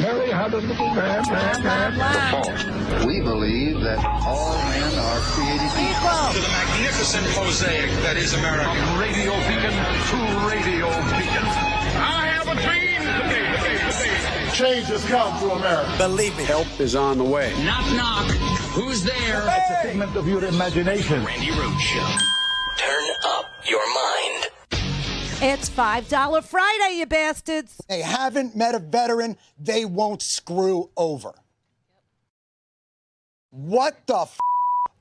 Mary had a little lamb, lamb, lamb, lamb. We believe that all men are created equal. To the magnificent mosaic that is America. From radio beacon to radio beacon. I have a dream. Change has come to America. Believe me. Help is on the way. Knock, knock. Who's there? It's a figment of your imagination. Randi Rhodes Show. Turn up your mind. It's $5 Friday, you bastards. They haven't met a veteran they won't screw over. What the f-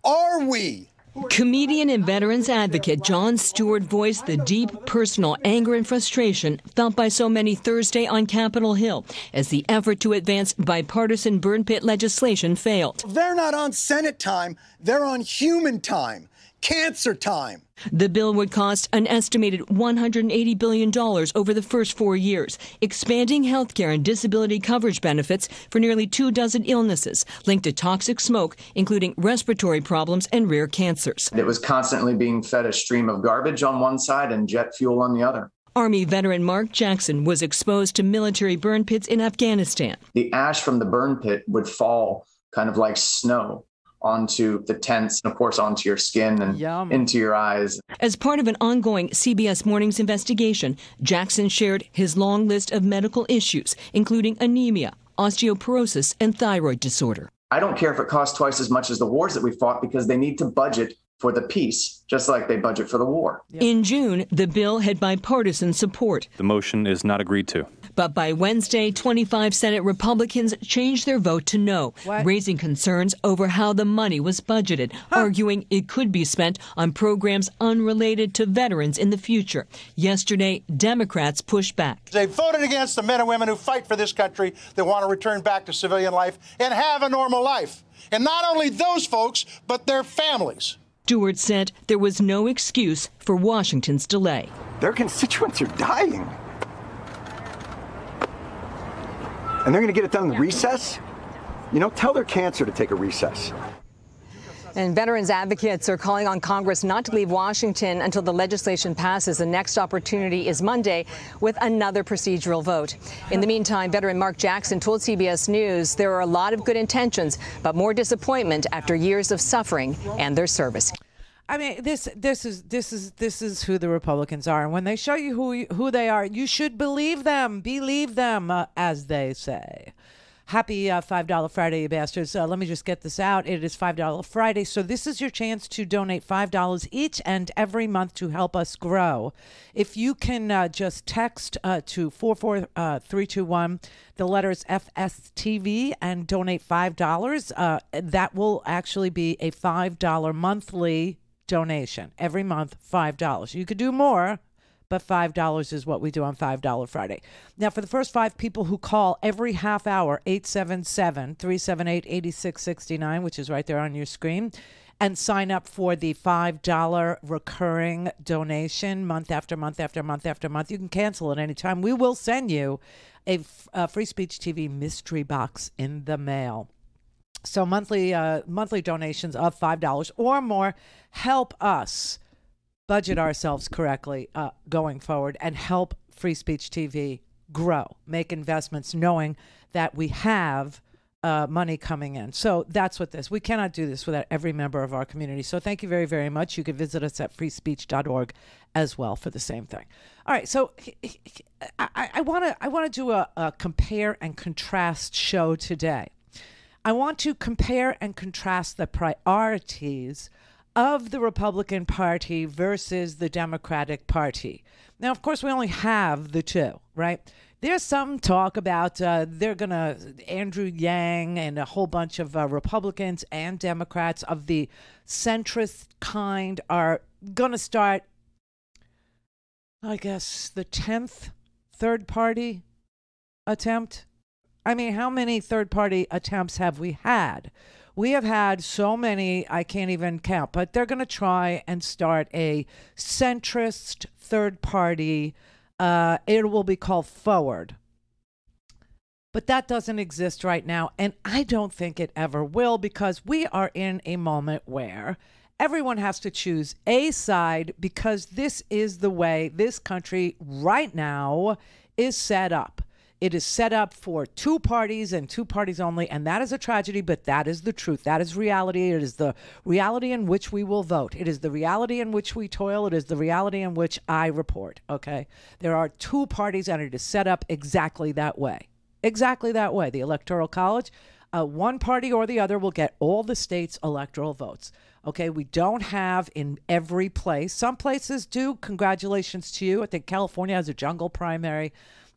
are we? Comedian and veterans advocate Jon Stewart voiced the deep personal anger and frustration felt by so many Thursday on Capitol Hill as the effort to advance bipartisan burn pit legislation failed. They're not on Senate time, they're on human time, cancer time. The bill would cost an estimated $180 billion over the first four years, expanding health care and disability coverage benefits for nearly two dozen illnesses linked to toxic smoke, including respiratory problems and rare cancers. It was constantly being fed a stream of garbage on one side and jet fuel on the other. Army veteran Mark Jackson was exposed to military burn pits in Afghanistan. The ash from the burn pit would fall kind of like snow onto the tents and of course onto your skin and Yum. into your eyes. As part of an ongoing CBS Mornings investigation, Jackson shared his long list of medical issues, including anemia, osteoporosis, and thyroid disorder. I don't care if it costs twice as much as the wars that we fought because they need to budget for the peace just like they budget for the war. In June, the bill had bipartisan support. The motion is not agreed to. But by Wednesday, 25 Senate Republicans changed their vote to no, What? raising concerns over how the money was budgeted, arguing it could be spent on programs unrelated to veterans in the future. Yesterday, Democrats pushed back. They voted against the men and women who fight for this country that want to return back to civilian life and have a normal life. And not only those folks, but their families. Stewart said there was no excuse for Washington's delay. Their constituents are dying. And they're going to get it done in recess? You know, tell their cancer to take a recess. And veterans advocates are calling on Congress not to leave Washington until the legislation passes. The next opportunity is Monday with another procedural vote. In the meantime, veteran Mark Jackson told CBS News there are a lot of good intentions, but more disappointment after years of suffering and their service. I mean, this this is this is this is who the Republicans are, and when they show you who who they are, you should believe them, believe them, uh, as they say. Happy uh, five dollar Friday, you bastards! Uh, let me just get this out. It is five dollar Friday, so this is your chance to donate five dollars each and every month to help us grow. If you can uh, just text uh, to four four uh, three two one, the letters FSTV, and donate five dollars. That will actually be a five dollar monthly donation every month. Five dollars. You could do more but $5 is what we do on $5 Friday. Now, for the first five people who call every half hour, 877 378 8669, which is right there on your screen, and sign up for the $5 recurring donation month after month after month after month, you can cancel at any time. We will send you a Free Speech TV mystery box in the mail. So monthly uh, monthly donations of five dollars or more help us budget ourselves correctly uh, going forward and help Free Speech TV grow, make investments, knowing that we have uh, money coming in. So that's what this. We cannot do this without every member of our community. So thank you very, very much. You can visit us at freespeech.org as well for the same thing. All right. So I want to I want to do a, a compare and contrast show today. I want to compare and contrast the priorities of the Republican Party versus the Democratic Party. Now, of course, we only have the two, right? There's some talk about uh, they're going to, Andrew Yang and a whole bunch of uh, Republicans and Democrats of the centrist kind are going to start, I guess, the 10th third party attempt. I mean, how many third party attempts have we had? We have had so many, I can't even count, but they're going to try and start a centrist third party. Uh, it will be called Forward. But that doesn't exist right now. And I don't think it ever will because we are in a moment where everyone has to choose a side because this is the way this country right now is set up. It is set up for two parties and two parties only, and that is a tragedy, but that is the truth. That is reality. It is the reality in which we will vote. It is the reality in which we toil. It is the reality in which I report. Okay? There are two parties, and it is set up exactly that way. Exactly that way. The Electoral College, uh, one party or the other will get all the state's electoral votes. Okay, we don't have in every place. Some places do. Congratulations to you. I think California has a jungle primary.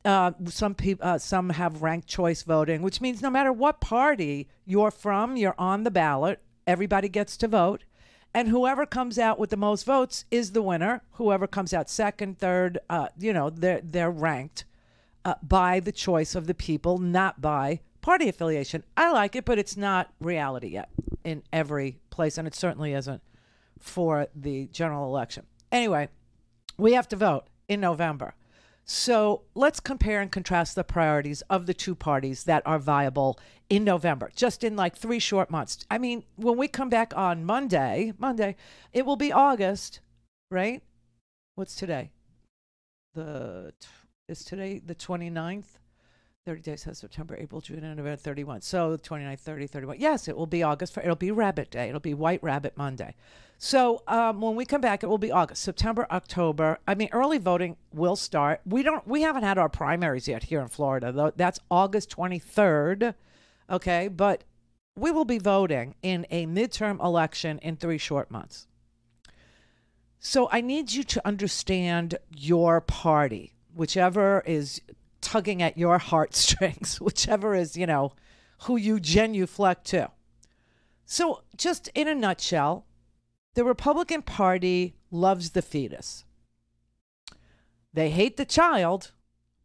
Uh, some people, uh, some have ranked choice voting, which means no matter what party you're from, you're on the ballot. Everybody gets to vote, and whoever comes out with the most votes is the winner. Whoever comes out second, third, uh, you know, they're they're ranked uh, by the choice of the people, not by party affiliation. I like it, but it's not reality yet in every place, and it certainly isn't for the general election. Anyway, we have to vote in November. So let's compare and contrast the priorities of the two parties that are viable in November, just in like three short months. I mean, when we come back on Monday, Monday, it will be August, right? What's today? The is today the 29th? 30 days has September, April, June, and November 31. So 29, 30, 31. Yes, it will be August. For, it'll be Rabbit Day. It'll be White Rabbit Monday. So um, when we come back, it will be August, September, October. I mean, early voting will start. We don't. We haven't had our primaries yet here in Florida. Though that's August 23rd. Okay, but we will be voting in a midterm election in three short months. So I need you to understand your party, whichever is tugging at your heartstrings, whichever is, you know, who you genuflect to. So, just in a nutshell, the Republican Party loves the fetus. They hate the child,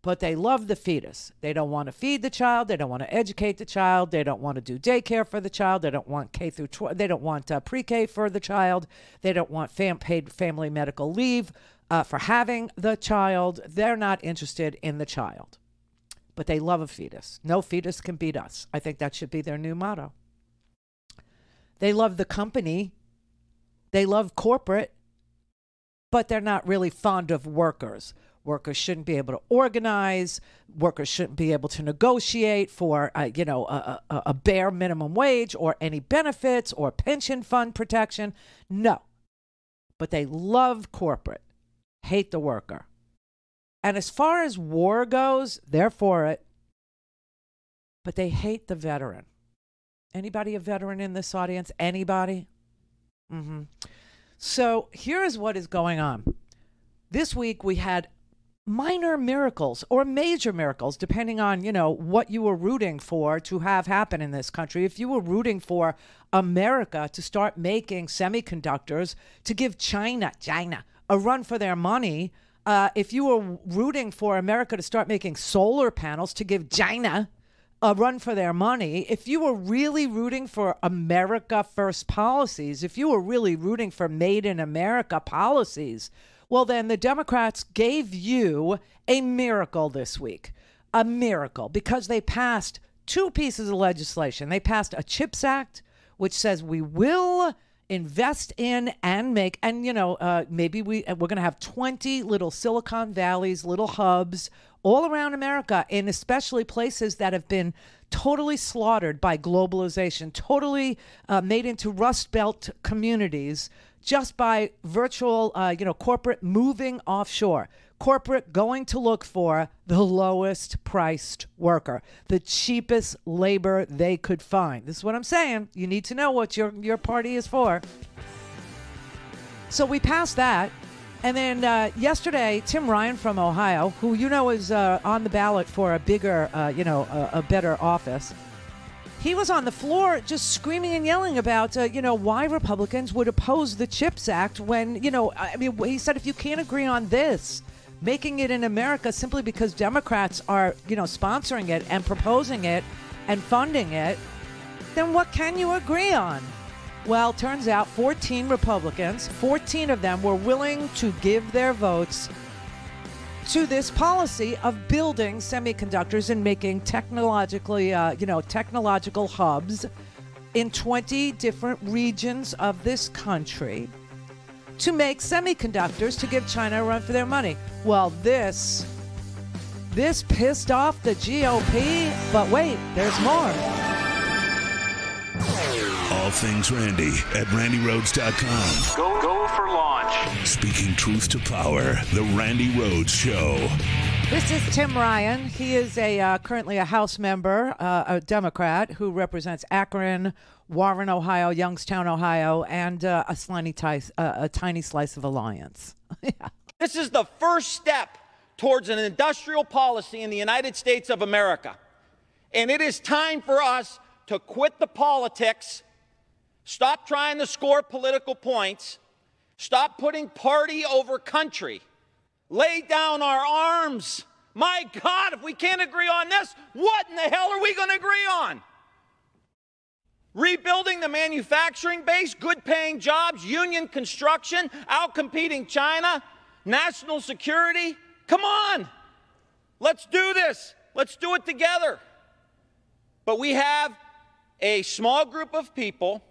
but they love the fetus. They don't want to feed the child. They don't want to educate the child. They don't want to do daycare for the child. They don't want K through 12. They don't want uh, pre-K for the child. They don't want fam- paid family medical leave uh, for having the child. They're not interested in the child, but they love a fetus. No fetus can beat us. I think that should be their new motto. They love the company. They love corporate, but they're not really fond of workers. Workers shouldn't be able to organize. Workers shouldn't be able to negotiate for, uh, you know, a, a, a bare minimum wage or any benefits or pension fund protection. No, but they love corporate, hate the worker. And as far as war goes, they're for it, but they hate the veteran. Anybody a veteran in this audience? Anybody? Mm-hmm. So here is what is going on. This week we had minor miracles or major miracles, depending on, you know, what you were rooting for to have happen in this country. If you were rooting for America to start making semiconductors to give China, China, a run for their money, uh, if you were rooting for America to start making solar panels to give China a run for their money, if you were really rooting for America first policies, if you were really rooting for made in America policies, well, then the Democrats gave you a miracle this week. A miracle because they passed two pieces of legislation. They passed a CHIPS Act, which says we will invest in and make and you know uh, maybe we we're going to have 20 little silicon valleys little hubs all around america and especially places that have been totally slaughtered by globalization totally uh, made into rust belt communities just by virtual uh, you know corporate moving offshore corporate going to look for the lowest priced worker, the cheapest labor they could find. This is what I'm saying. You need to know what your, your party is for. So we passed that. And then uh, yesterday, Tim Ryan from Ohio, who you know is uh, on the ballot for a bigger, uh, you know, a, a, better office, he was on the floor just screaming and yelling about, uh, you know, why Republicans would oppose the CHIPS Act when, you know, I mean, he said if you can't agree on this, making it in America simply because Democrats are, you know, sponsoring it and proposing it and funding it, then what can you agree on? Well, turns out 14 Republicans, 14 of them were willing to give their votes to this policy of building semiconductors and making technologically, uh, you know, technological hubs in 20 different regions of this country to make semiconductors to give China a run for their money. Well, this This pissed off the GOP, but wait, there's more. All things Randi at randirhodes.com. Go, go for launch. Speaking truth to power, The Randi Rhodes Show. This is Tim Ryan. He is a uh, currently a House member, uh, a Democrat who represents Akron, Warren, Ohio, Youngstown, Ohio, and uh, a, tiny, uh, a tiny slice of Alliance. yeah. This is the first step towards an industrial policy in the United States of America. And it is time for us to quit the politics, stop trying to score political points, stop putting party over country, lay down our arms. My God, if we can't agree on this, what in the hell are we going to agree on? Rebuilding the manufacturing base, good paying jobs, union construction, outcompeting China, national security. Come on, let's do this. Let's do it together. But we have a small group of people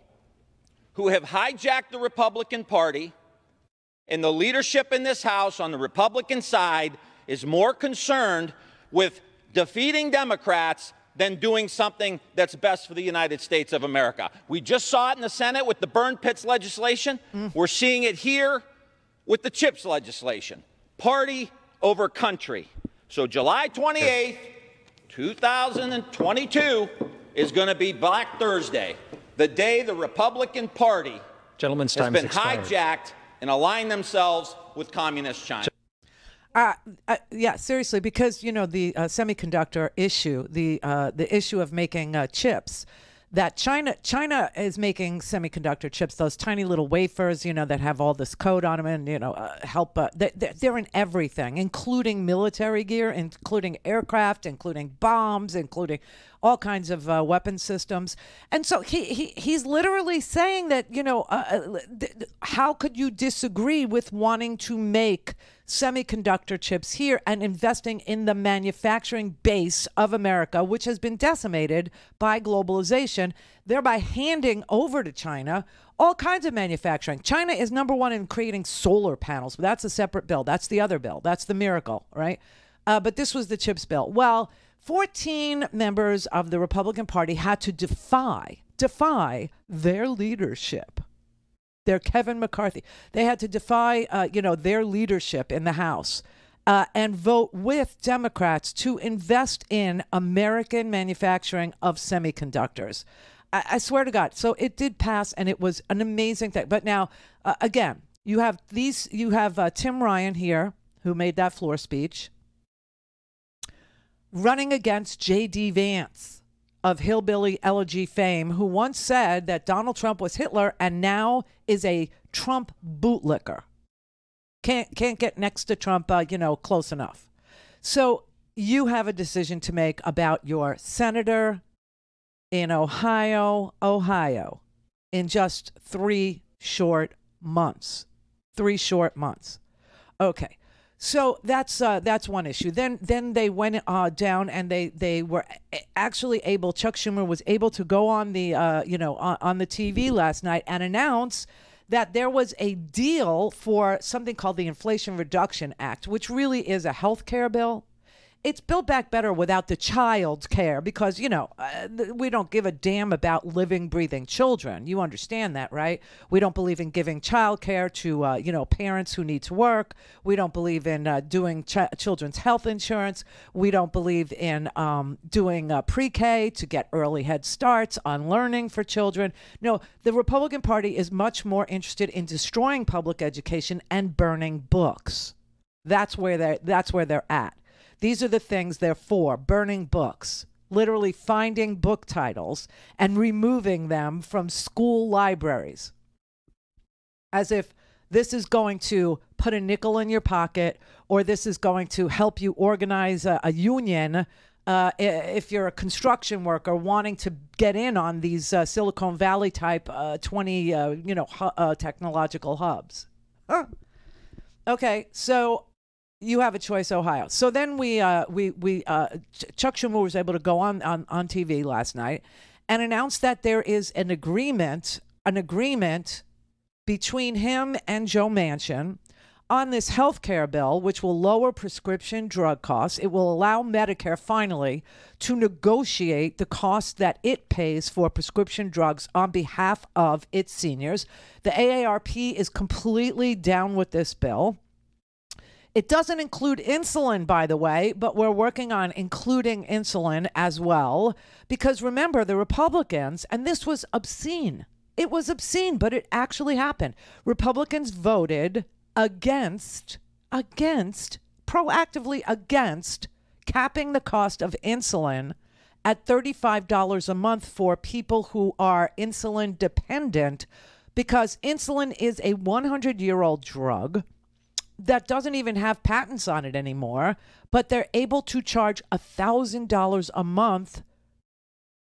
who have hijacked the Republican Party, and the leadership in this House on the Republican side is more concerned with defeating Democrats than doing something that's best for the United States of America. We just saw it in the Senate with the burn pits legislation. Mm. We're seeing it here with the CHIPS legislation. Party over country. So July 28th, 2022 is going to be Black Thursday, the day the Republican Party Gentleman's has time been expired. hijacked and align themselves with communist China. Uh, uh, yeah, seriously, because you know the uh, semiconductor issue, the uh, the issue of making uh, chips, that China China is making semiconductor chips, those tiny little wafers, you know, that have all this code on them, and you know, uh, help. Uh, they, they're in everything, including military gear, including aircraft, including bombs, including all kinds of uh, weapon systems. And so he, he he's literally saying that you know, uh, uh th- how could you disagree with wanting to make semiconductor chips here and investing in the manufacturing base of America, which has been decimated by globalization, thereby handing over to China all kinds of manufacturing. China is number one in creating solar panels, but that's a separate bill. That's the other bill. That's the miracle, right? Uh, but this was the chips bill. Well, 14 members of the Republican Party had to defy defy their leadership. Their Kevin McCarthy. They had to defy, uh, you know, their leadership in the House uh, and vote with Democrats to invest in American manufacturing of semiconductors. I, I swear to God. So it did pass, and it was an amazing thing. But now, uh, again, you have these. You have uh, Tim Ryan here, who made that floor speech running against J.D. Vance of hillbilly elegy fame, who once said that Donald Trump was Hitler and now is a Trump bootlicker. Can't can't get next to Trump, uh, you know, close enough. So you have a decision to make about your senator in Ohio, Ohio, in just three short months. Three short months. Okay. So that's uh, that's one issue. Then then they went uh, down and they they were actually able. Chuck Schumer was able to go on the uh, you know on, on the TV last night and announce that there was a deal for something called the Inflation Reduction Act, which really is a health care bill it's built back better without the child care because you know uh, we don't give a damn about living breathing children. You understand that right? We don't believe in giving child care to uh, you know parents who need to work. We don't believe in uh, doing ch- children's health insurance. We don't believe in um, doing uh, pre-k to get early head starts on learning for children. No the republican party is much more interested in destroying public education and burning books. That's where they're. that's where they're at these are the things they're for burning books, literally finding book titles and removing them from school libraries. As if this is going to put a nickel in your pocket or this is going to help you organize a, a union. Uh, if you're a construction worker wanting to get in on these uh, Silicon Valley type uh, 20 uh, you know hu- uh, technological hubs. Huh. Okay, so you have a choice, Ohio. So then we uh, we we uh, Chuck Schumer was able to go on, on on TV last night and announce that there is an agreement an agreement between him and Joe Manchin on this health care bill, which will lower prescription drug costs, it will allow Medicare finally to negotiate the cost that it pays for prescription drugs on behalf of its seniors. The AARP is completely down with this bill. It doesn't include insulin, by the way, but we're working on including insulin as well. Because remember, the Republicans, and this was obscene. It was obscene, but it actually happened. Republicans voted against, against, proactively against capping the cost of insulin at $35 a month for people who are insulin dependent because insulin is a 100 year old drug that doesn't even have patents on it anymore, but they're able to charge $1,000 a month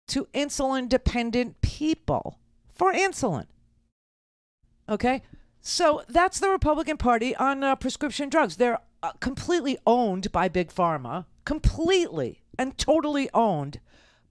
to insulin dependent people for insulin. Okay? So that's the Republican Party on uh, prescription drugs. They're uh, completely owned by Big Pharma, completely and totally owned.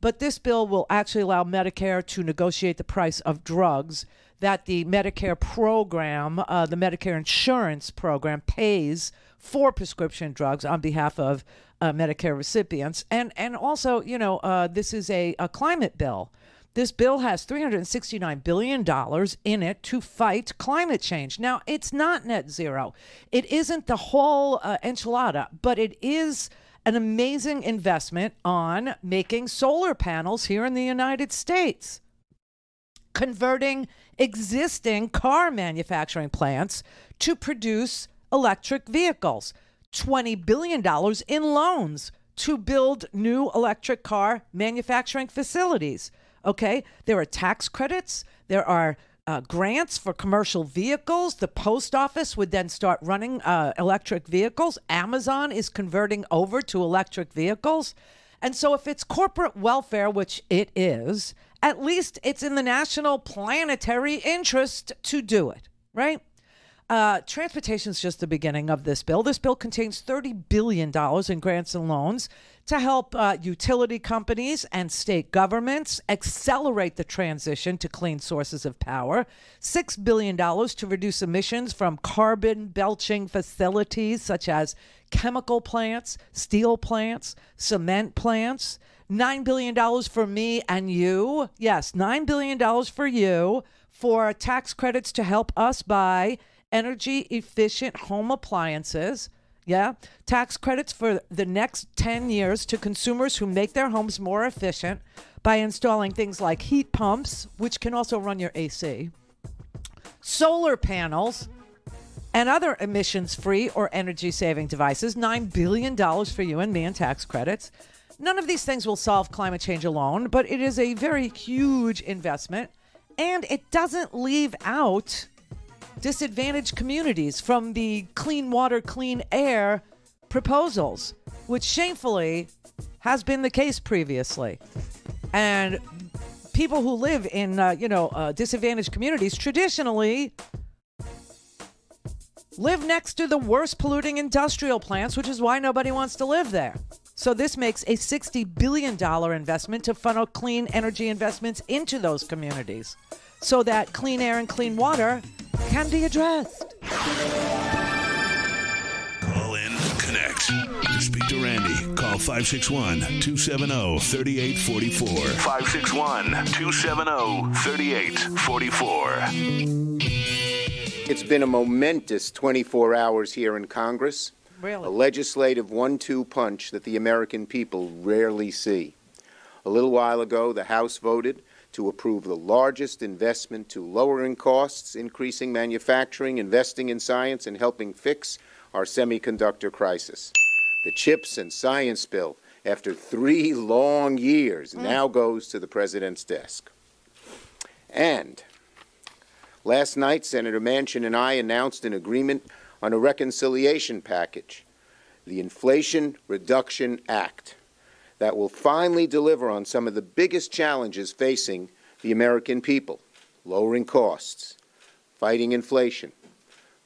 But this bill will actually allow Medicare to negotiate the price of drugs that the Medicare program, uh, the Medicare insurance program, pays for prescription drugs on behalf of uh, Medicare recipients. And, and also, you know, uh, this is a, a climate bill. This bill has $369 billion in it to fight climate change. Now, it's not net zero. It isn't the whole uh, enchilada, but it is an amazing investment on making solar panels here in the United States, converting existing car manufacturing plants to produce electric vehicles, $20 billion in loans to build new electric car manufacturing facilities. Okay, there are tax credits, there are uh, grants for commercial vehicles. The post office would then start running uh, electric vehicles. Amazon is converting over to electric vehicles. And so, if it's corporate welfare, which it is, at least it's in the national planetary interest to do it, right? Uh, transportation is just the beginning of this bill. This bill contains $30 billion in grants and loans to help uh, utility companies and state governments accelerate the transition to clean sources of power, $6 billion to reduce emissions from carbon belching facilities such as chemical plants, steel plants, cement plants. $9 billion for me and you. Yes, $9 billion for you for tax credits to help us buy energy efficient home appliances. Yeah. Tax credits for the next 10 years to consumers who make their homes more efficient by installing things like heat pumps, which can also run your AC, solar panels, and other emissions free or energy saving devices. $9 billion for you and me in tax credits. None of these things will solve climate change alone, but it is a very huge investment. And it doesn't leave out disadvantaged communities from the clean water, clean air proposals, which shamefully has been the case previously. And people who live in, uh, you know, uh, disadvantaged communities traditionally live next to the worst polluting industrial plants, which is why nobody wants to live there. So this makes a $60 billion investment to funnel clean energy investments into those communities so that clean air and clean water can be addressed. Call in, connect. To speak to Randi, call 561 270 3844. 561 270 3844. It's been a momentous 24 hours here in Congress. Really? A legislative one two punch that the American people rarely see. A little while ago, the House voted to approve the largest investment to lowering costs, increasing manufacturing, investing in science, and helping fix our semiconductor crisis. The CHIPS and Science Bill, after three long years, mm. now goes to the President's desk. And last night, Senator Manchin and I announced an agreement on a reconciliation package, the Inflation Reduction Act that will finally deliver on some of the biggest challenges facing the American people lowering costs, fighting inflation,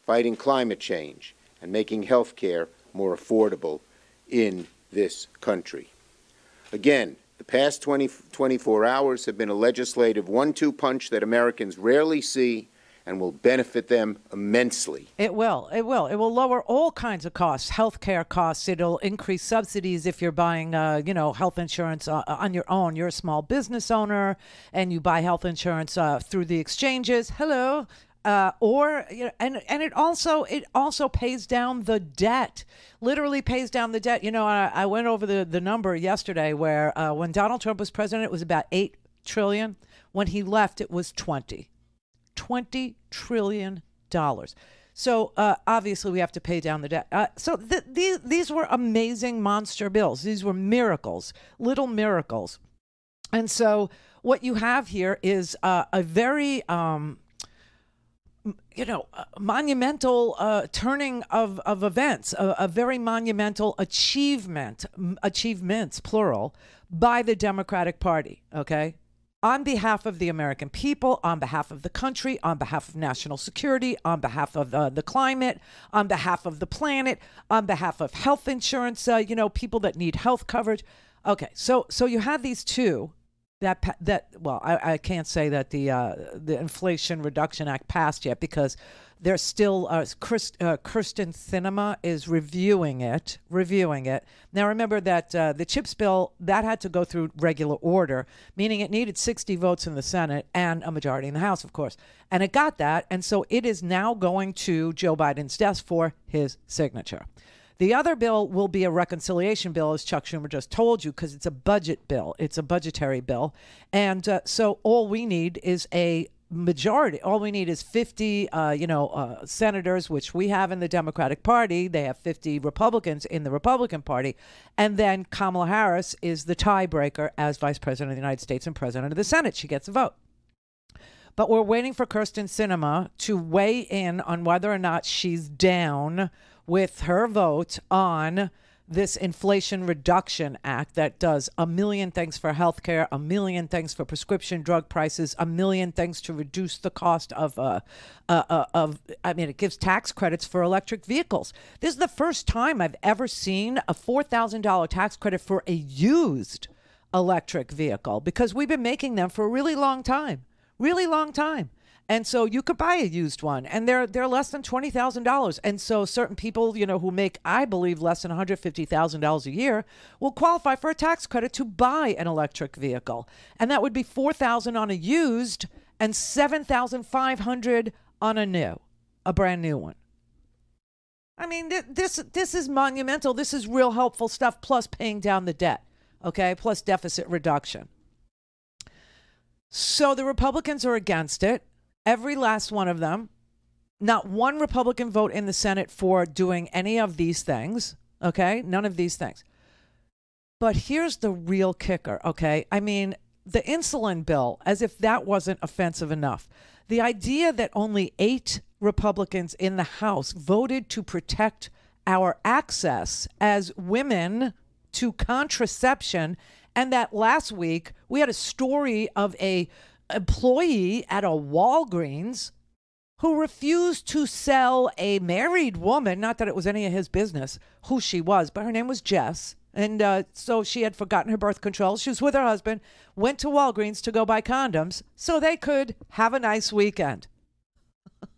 fighting climate change, and making health care more affordable in this country. Again, the past 20, 24 hours have been a legislative one two punch that Americans rarely see and will benefit them immensely. It will. It will. It will lower all kinds of costs, healthcare costs. It'll increase subsidies if you're buying, uh, you know, health insurance uh, on your own. You're a small business owner and you buy health insurance uh, through the exchanges. Hello. Uh, or you know, and and it also it also pays down the debt. Literally pays down the debt. You know, I, I went over the the number yesterday where uh, when Donald Trump was president, it was about eight trillion. When he left, it was twenty. $20 trillion. So uh, obviously, we have to pay down the debt. Uh, so th- these, these were amazing monster bills. These were miracles, little miracles. And so what you have here is uh, a very. Um, you know, monumental uh, turning of, of events, a, a very monumental achievement, achievements, plural, by the Democratic Party. Okay on behalf of the American people, on behalf of the country, on behalf of national security, on behalf of uh, the climate, on behalf of the planet, on behalf of health insurance, uh, you know, people that need health coverage. Okay, so so you have these two that that well, I, I can't say that the uh, the Inflation Reduction Act passed yet because there's still uh, Chris, uh, Kyrsten Sinema is reviewing it, reviewing it. Now remember that uh, the chips bill that had to go through regular order, meaning it needed 60 votes in the Senate and a majority in the House, of course, and it got that, and so it is now going to Joe Biden's desk for his signature. The other bill will be a reconciliation bill, as Chuck Schumer just told you, because it's a budget bill. It's a budgetary bill. And uh, so all we need is a majority. All we need is 50, uh, you know, uh, senators, which we have in the Democratic Party. They have 50 Republicans in the Republican Party. And then Kamala Harris is the tiebreaker as Vice President of the United States and President of the Senate. She gets a vote. But we're waiting for Kyrsten Sinema to weigh in on whether or not she's down with her vote on this Inflation Reduction Act that does a million things for healthcare, a million things for prescription drug prices, a million things to reduce the cost of uh, uh, uh, of. I mean, it gives tax credits for electric vehicles. This is the first time I've ever seen a four thousand dollar tax credit for a used electric vehicle because we've been making them for a really long time, really long time. And so you could buy a used one, and they're they're less than twenty thousand dollars. And so certain people, you know, who make I believe less than one hundred fifty thousand dollars a year, will qualify for a tax credit to buy an electric vehicle, and that would be four thousand on a used and seven thousand five hundred on a new, a brand new one. I mean, th- this this is monumental. This is real helpful stuff. Plus paying down the debt, okay, plus deficit reduction. So the Republicans are against it every last one of them. Not one Republican vote in the Senate for doing any of these things. Okay. None of these things. But here's the real kicker. Okay. I mean, the insulin bill, as if that wasn't offensive enough. The idea that only eight Republicans in the House voted to protect our access as women to contraception, and that last week we had a story of a employee at a Walgreens who refused to sell a married woman, not that it was any of his business who she was, but her name was Jess. And uh, so she had forgotten her birth control. She was with her husband, went to Walgreens to go buy condoms so they could have a nice weekend.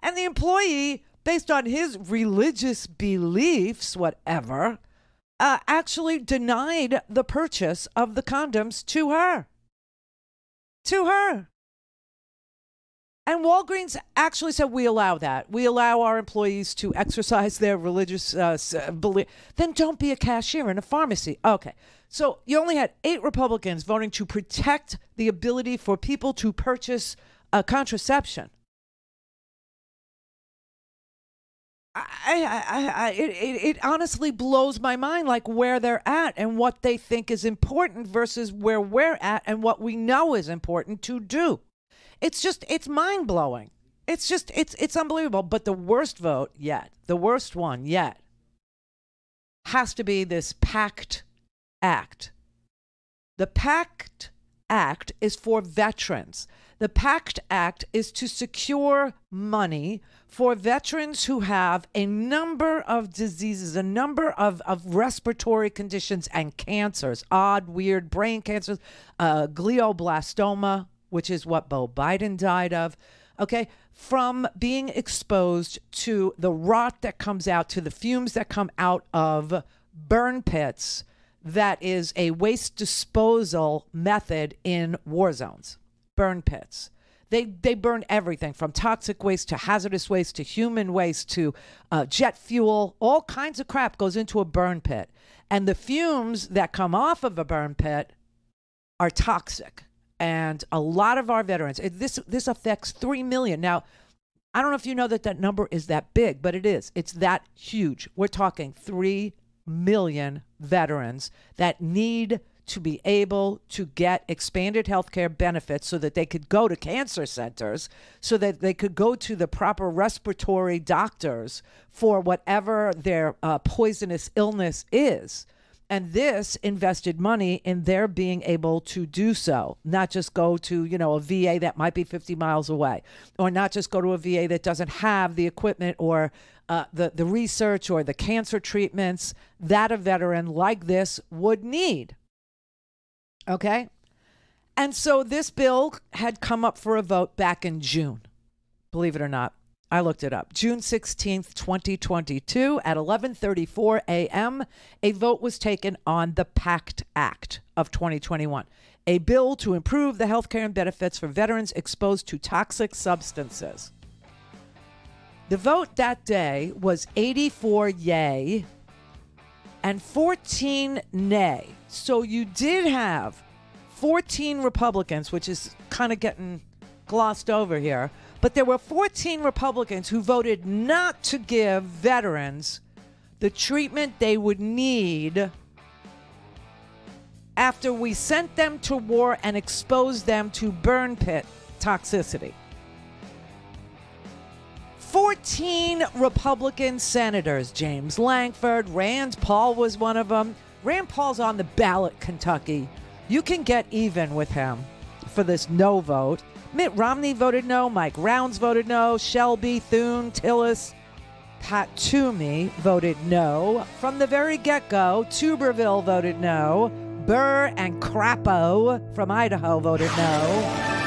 and the employee, based on his religious beliefs, whatever, uh, actually denied the purchase of the condoms to her to her. And Walgreens actually said, we allow that. We allow our employees to exercise their religious uh, uh, belief. Then don't be a cashier in a pharmacy. Okay. So you only had eight Republicans voting to protect the ability for people to purchase a contraception. I, I, I, it, it, it honestly blows my mind, like where they're at and what they think is important versus where we're at and what we know is important to do. It's just, it's mind blowing. It's just, it's, it's unbelievable. But the worst vote yet, the worst one yet, has to be this PACT Act. The PACT Act is for veterans. The PACT Act is to secure money for veterans who have a number of diseases, a number of, of respiratory conditions and cancers, odd, weird brain cancers, uh, glioblastoma, which is what Beau Biden died of. okay, from being exposed to the rot that comes out, to the fumes that come out of burn pits that is a waste disposal method in war zones. Burn pits. They, they burn everything from toxic waste to hazardous waste to human waste to uh, jet fuel. All kinds of crap goes into a burn pit. And the fumes that come off of a burn pit are toxic. And a lot of our veterans, it, this, this affects 3 million. Now, I don't know if you know that that number is that big, but it is. It's that huge. We're talking 3 million veterans that need to be able to get expanded health care benefits so that they could go to cancer centers, so that they could go to the proper respiratory doctors for whatever their uh, poisonous illness is. And this invested money in their being able to do so, not just go to, you know, a VA that might be 50 miles away, or not just go to a VA that doesn't have the equipment or uh, the, the research or the cancer treatments that a veteran like this would need. Okay? And so this bill had come up for a vote back in June. Believe it or not. I looked it up. June 16th, 2022 at 11:34 a.m., a vote was taken on the PACT Act of 2021, a bill to improve the health care and benefits for veterans exposed to toxic substances. The vote that day was 84 yay and 14 nay. So you did have 14 Republicans, which is kind of getting glossed over here, but there were 14 Republicans who voted not to give veterans the treatment they would need after we sent them to war and exposed them to burn pit toxicity. 14 Republican senators, James Lankford, Rand Paul was one of them. Rand Paul's on the ballot, Kentucky. You can get even with him for this no vote. Mitt Romney voted no. Mike Rounds voted no. Shelby, Thune, Tillis, Pat Toomey voted no. From the very get go, Tuberville voted no. Burr and Crapo from Idaho voted no.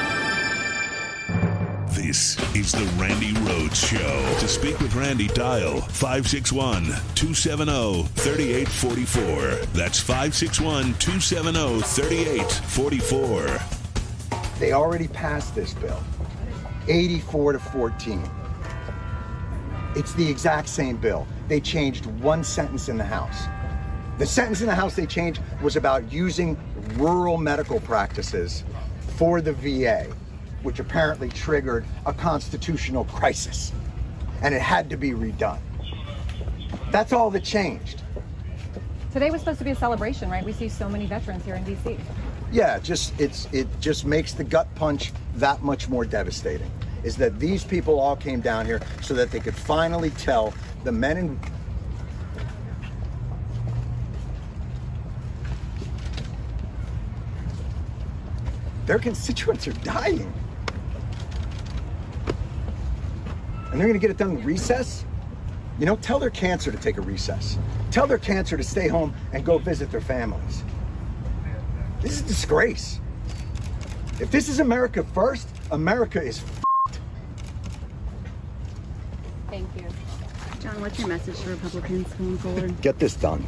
This is the Randi Rhodes Show. To speak with Randi, dial 561 270 3844. That's 561 270 3844. They already passed this bill 84 to 14. It's the exact same bill. They changed one sentence in the House. The sentence in the House they changed was about using rural medical practices for the VA, which apparently triggered a constitutional crisis. And it had to be redone. That's all that changed. Today was supposed to be a celebration, right? We see so many veterans here in D.C. Yeah, just it's it just makes the gut punch that much more devastating. Is that these people all came down here so that they could finally tell the men and their constituents are dying. And they're going to get it done in recess? You know, tell their cancer to take a recess. Tell their cancer to stay home and go visit their families. This is a disgrace. If this is America first, America is f***ed. Thank you. John, what's your message to Republicans going forward? Get this done.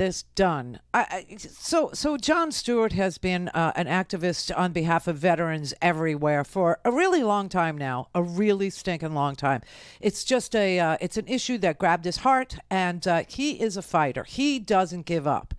This done. I, I, so, so Jon Stewart has been uh, an activist on behalf of veterans everywhere for a really long time now. A really stinking long time. It's just a, uh, it's an issue that grabbed his heart, and uh, he is a fighter. He doesn't give up.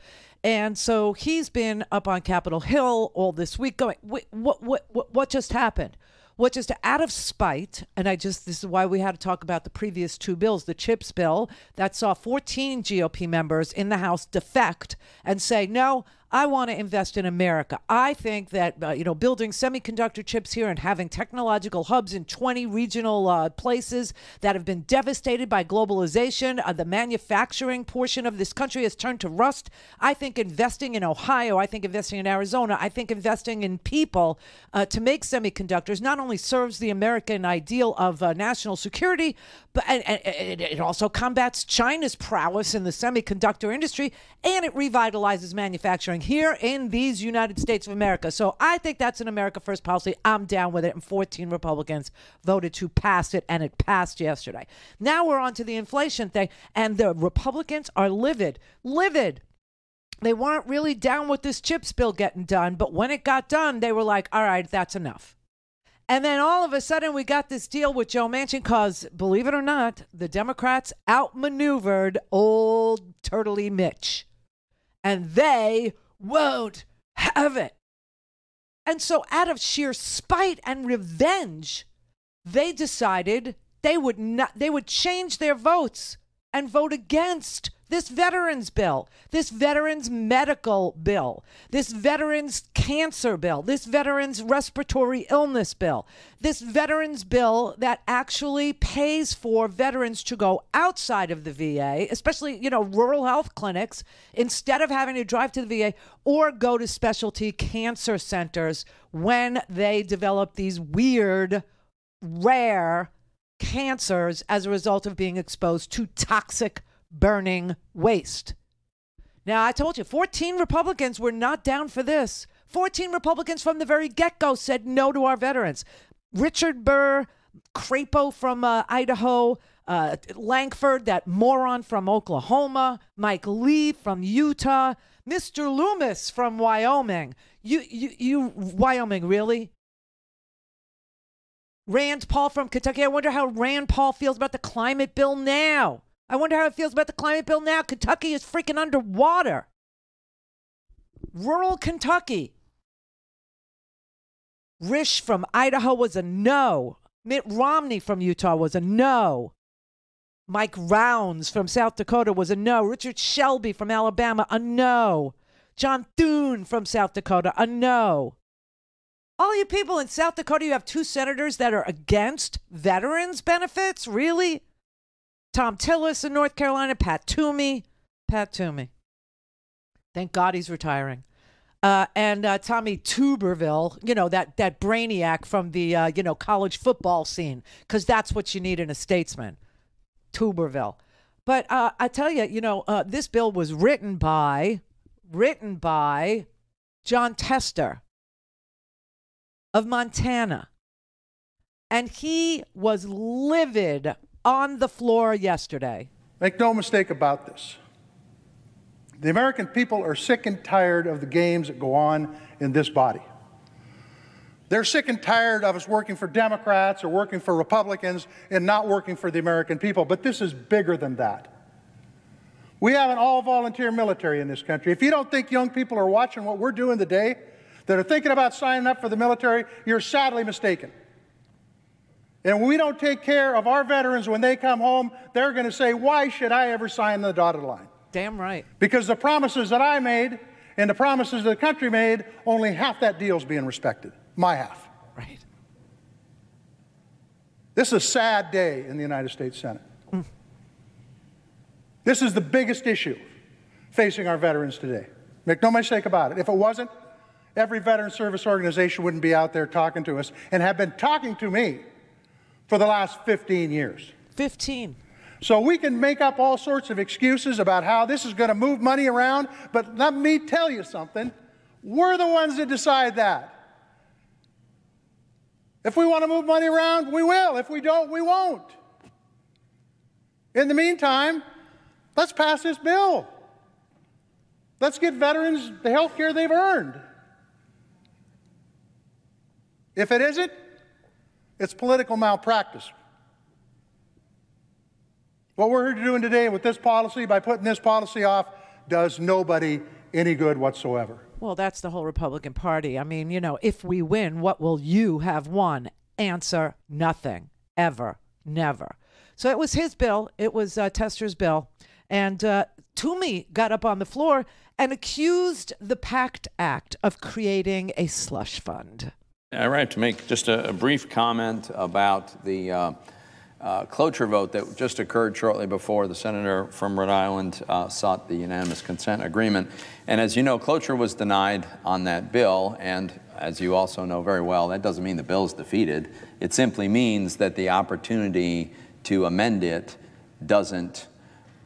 And so he's been up on Capitol Hill all this week going, what, what, what, what just happened? What just out of spite, and I just, this is why we had to talk about the previous two bills the CHIPS bill that saw 14 GOP members in the House defect and say, no, I want to invest in America. I think that uh, you know building semiconductor chips here and having technological hubs in 20 regional uh, places that have been devastated by globalization, uh, the manufacturing portion of this country has turned to rust. I think investing in Ohio, I think investing in Arizona, I think investing in people uh, to make semiconductors not only serves the American ideal of uh, national security, but and, and it also combats China's prowess in the semiconductor industry and it revitalizes manufacturing going here in these United States of America. So I think that's an America First policy. I'm down with it. And 14 Republicans voted to pass it, and it passed yesterday. Now we're on to the inflation thing, and the Republicans are livid, livid. They weren't really down with this chips bill getting done, but when it got done, they were like, all right, that's enough. And then all of a sudden, we got this deal with Joe Manchin because, believe it or not, the Democrats outmaneuvered old Turtley Mitch. And they won't have it. And so, out of sheer spite and revenge, they decided they would not they would change their votes and vote against this veterans bill, this veterans medical bill, this veterans cancer bill, this veterans respiratory illness bill, this veterans bill that actually pays for veterans to go outside of the VA, especially, you know, rural health clinics, instead of having to drive to the VA or go to specialty cancer centers when they develop these weird, rare cancers as a result of being exposed to toxic burning waste. Now, I told you, 14 Republicans were not down for this. 14 Republicans from the very get go said no to our veterans. Richard Burr, Crapo from uh, Idaho, uh, Lankford, that moron from Oklahoma, Mike Lee from Utah, Mr. Lummis from Wyoming. You, you, you, Wyoming, really? Rand Paul from Kentucky. I wonder how Rand Paul feels about the climate bill now. I wonder how it feels about the climate bill now. Kentucky is freaking underwater. Rural Kentucky. Risch from Idaho was a no. Mitt Romney from Utah was a no. Mike Rounds from South Dakota was a no. Richard Shelby from Alabama, a no. John Thune from South Dakota, a no. All you people in South Dakota, you have two senators that are against veterans benefits? Really? Thom Tillis in North Carolina, Pat Toomey. Pat Toomey. Thank God he's retiring. Uh, and uh, Tommy Tuberville, you know that that brainiac from the uh, you know college football scene, because that's what you need in a statesman, Tuberville. But uh, I tell you, you know, uh, this bill was written by written by Jon Tester of Montana, and he was livid on the floor yesterday. Make no mistake about this. The American people are sick and tired of the games that go on in this body. They're sick and tired of us working for Democrats or working for Republicans and not working for the American people. But this is bigger than that. We have an all volunteer military in this country. If you don't think young people are watching what we're doing today, that are thinking about signing up for the military, you're sadly mistaken. And when we don't take care of our veterans when they come home, they're going to say, Why should I ever sign the dotted line? Damn right. Because the promises that I made and the promises that the country made, only half that deal's being respected. My half. Right. This is a sad day in the United States Senate. Mm. This is the biggest issue facing our veterans today. Make no mistake about it. If it wasn't, every veteran service organization wouldn't be out there talking to us and have been talking to me for the last 15 years. 15. So we can make up all sorts of excuses about how this is going to move money around, but let me tell you something. We're the ones that decide that. If we want to move money around, we will. If we don't, we won't. In the meantime, let's pass this bill. Let's get veterans the health care they've earned. If it isn't, it's political malpractice. What we're here doing today with this policy, by putting this policy off, does nobody any good whatsoever. Well, that's the whole Republican Party. I mean, you know, if we win, what will you have won? Answer nothing, ever, never. So it was his bill, it was uh, Tester's bill. And uh, Toomey got up on the floor and accused the PACT Act of creating a slush fund. I have to make just a, a brief comment about the uh, uh, cloture vote that just occurred shortly before the senator from Rhode Island uh, sought the unanimous consent agreement. And as you know, cloture was denied on that bill. And as you also know very well, that doesn't mean the bill is defeated. It simply means that the opportunity to amend it doesn't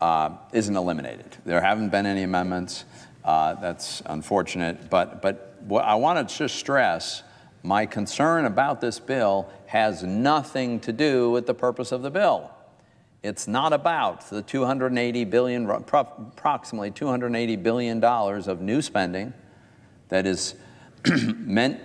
uh, isn't eliminated. There haven't been any amendments. Uh, that's unfortunate. But, but what I want to just stress my concern about this bill has nothing to do with the purpose of the bill. It's not about the 280 billion, approximately 280 billion dollars of new spending that is meant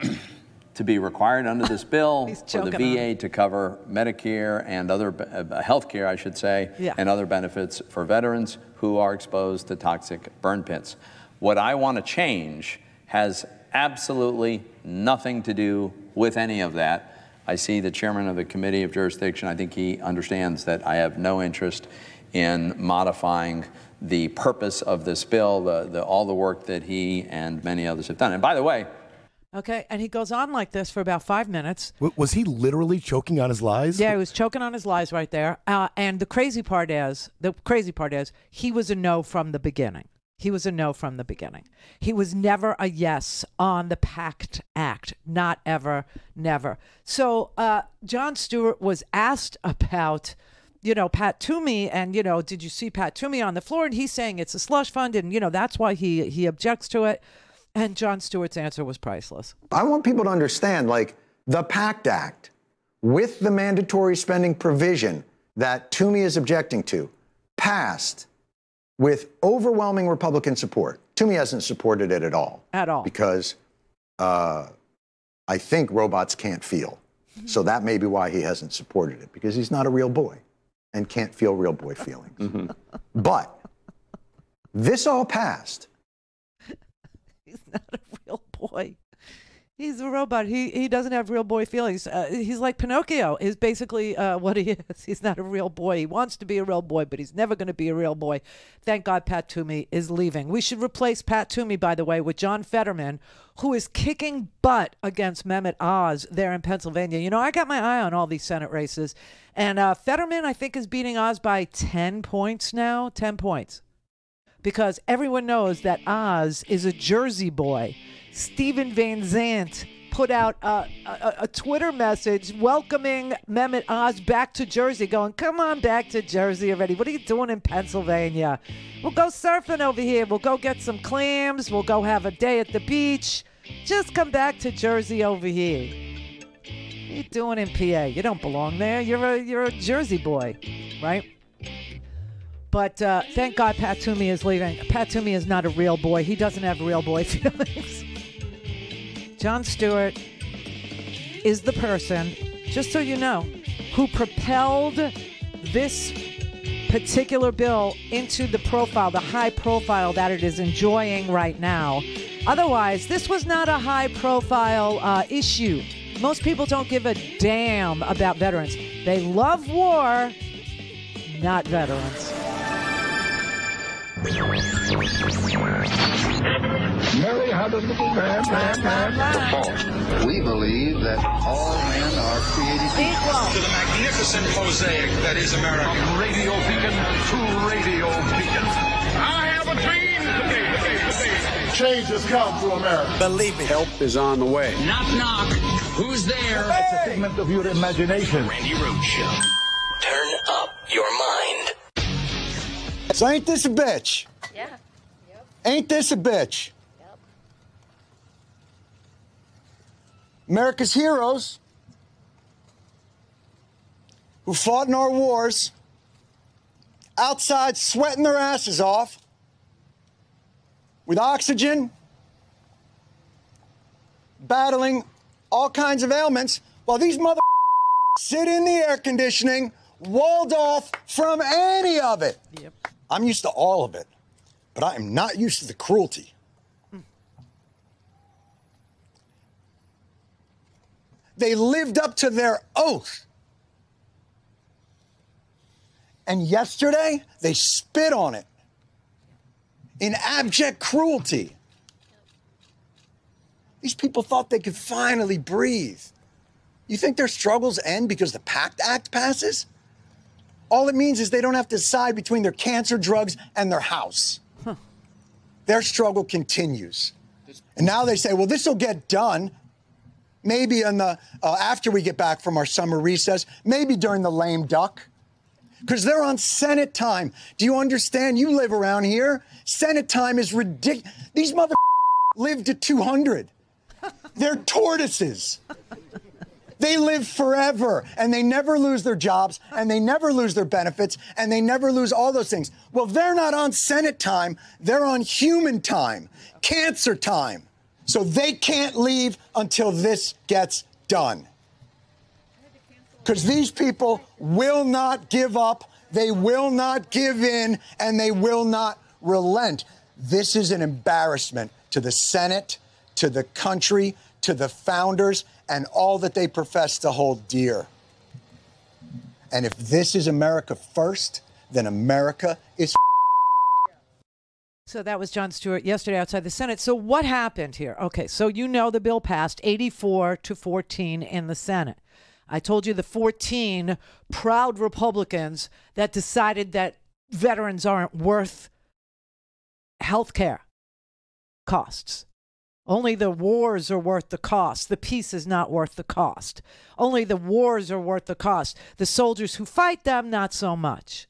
to be required under this bill for the VA to cover Medicare and other uh, health care, I should say, Yeah. and other benefits for veterans who are exposed to toxic burn pits. What I want to change has absolutely nothing to do with any of that. I see the chairman of the committee of jurisdiction. I think he understands that I have no interest in modifying the purpose of this bill, the, the, all the work that he and many others have done. And by the way, Okay, and he goes on like this for about five minutes. W- was he literally choking on his lies? Yeah, he was choking on his lies right there. Uh, and the crazy part is, the crazy part is, he was a no from the beginning. He was a no from the beginning. He was never a yes on the PACT Act. Not ever, never. So uh, Jon Stewart was asked about, you know, Pat Toomey, and you know, did you see Pat Toomey on the floor? And he's saying it's a slush fund, and you know that's why he he objects to it. And Jon Stewart's answer was priceless. I want people to understand like the PACT Act with the mandatory spending provision that Toomey is objecting to passed with overwhelming Republican support. Toomey hasn't supported it at all. At all. Because uh, I think robots can't feel. So that may be why he hasn't supported it, because he's not a real boy and can't feel real boy feelings. But this all passed. He's not a real boy. He's a robot. He he doesn't have real boy feelings. Uh, he's like Pinocchio. Is basically uh, what he is. He's not a real boy. He wants to be a real boy, but he's never going to be a real boy. Thank God Pat Toomey is leaving. We should replace Pat Toomey, by the way, with John Fetterman, who is kicking butt against Mehmet Oz there in Pennsylvania. You know, I got my eye on all these Senate races, and uh, Fetterman I think is beating Oz by ten points now. Ten points because everyone knows that Oz is a Jersey boy. Steven Van Zandt put out a, a, a Twitter message welcoming Mehmet Oz back to Jersey, going, Come on back to Jersey already. What are you doing in Pennsylvania? We'll go surfing over here. We'll go get some clams. We'll go have a day at the beach. Just come back to Jersey over here. What are you doing in PA? You don't belong there. You're a, you're a Jersey boy, right? But uh, thank God Pat Toomey is leaving. Pat Toomey is not a real boy. He doesn't have real boy feelings. Jon Stewart is the person, just so you know, who propelled this particular bill into the profile, the high profile that it is enjoying right now. Otherwise, this was not a high profile uh, issue. Most people don't give a damn about veterans. They love war, not veterans. Mary had a little man, man, man. Oh, we believe that all men are created equal to the magnificent mosaic that is America. From radio beacon to radio beacon. I have a dream today. Change has come to America. Believe me. Help is on the way. Knock, knock. Who's there? It's a figment of your imagination. Randi Rhodes Show. Turn up your mind. So ain't this a bitch? Yeah. Ain't this a bitch? Yep. America's heroes who fought in our wars outside sweating their asses off with oxygen, battling all kinds of ailments, while these mother sit in the air conditioning, walled off from any of it. Yep. I'm used to all of it, but I am not used to the cruelty. They lived up to their oath. And yesterday, they spit on it in abject cruelty. These people thought they could finally breathe. You think their struggles end because the PACT Act passes? All it means is they don't have to decide between their cancer drugs and their house. Their struggle continues. And now they say, well, this will get done maybe in the, uh, after we get back from our summer recess, maybe during the lame duck. because they're on Senate time. Do you understand? You live around here. Senate time is ridiculous. These mother live to 200. They're tortoises. They live forever and they never lose their jobs and they never lose their benefits and they never lose all those things. Well, they're not on Senate time, they're on human time, cancer time. So they can't leave until this gets done. Because these people will not give up, they will not give in, and they will not relent. This is an embarrassment to the Senate, to the country, to the founders, and all that they profess to hold dear. And if this is America first, then America is. So that was Jon Stewart yesterday outside the Senate. So what happened here? Okay, so you know the bill passed 84 to 14 in the Senate. I told you the 14 proud Republicans that decided that veterans aren't worth health care costs. Only the wars are worth the cost. The peace is not worth the cost. Only the wars are worth the cost. The soldiers who fight them, not so much.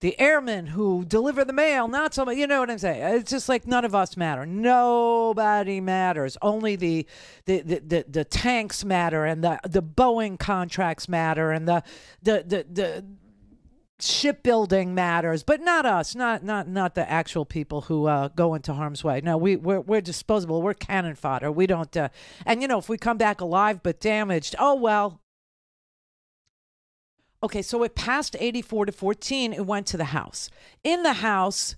The airmen who deliver the mail, not so much. You know what I'm saying? It's just like none of us matter. Nobody matters. Only the the, the, the, the tanks matter, and the the Boeing contracts matter, and the the the, the shipbuilding matters, but not us, not not not the actual people who uh, go into harm's way. No, we we're, we're disposable. We're cannon fodder. We don't. Uh, and you know, if we come back alive but damaged, oh well. Okay, so it passed 84 to 14. It went to the House. In the House,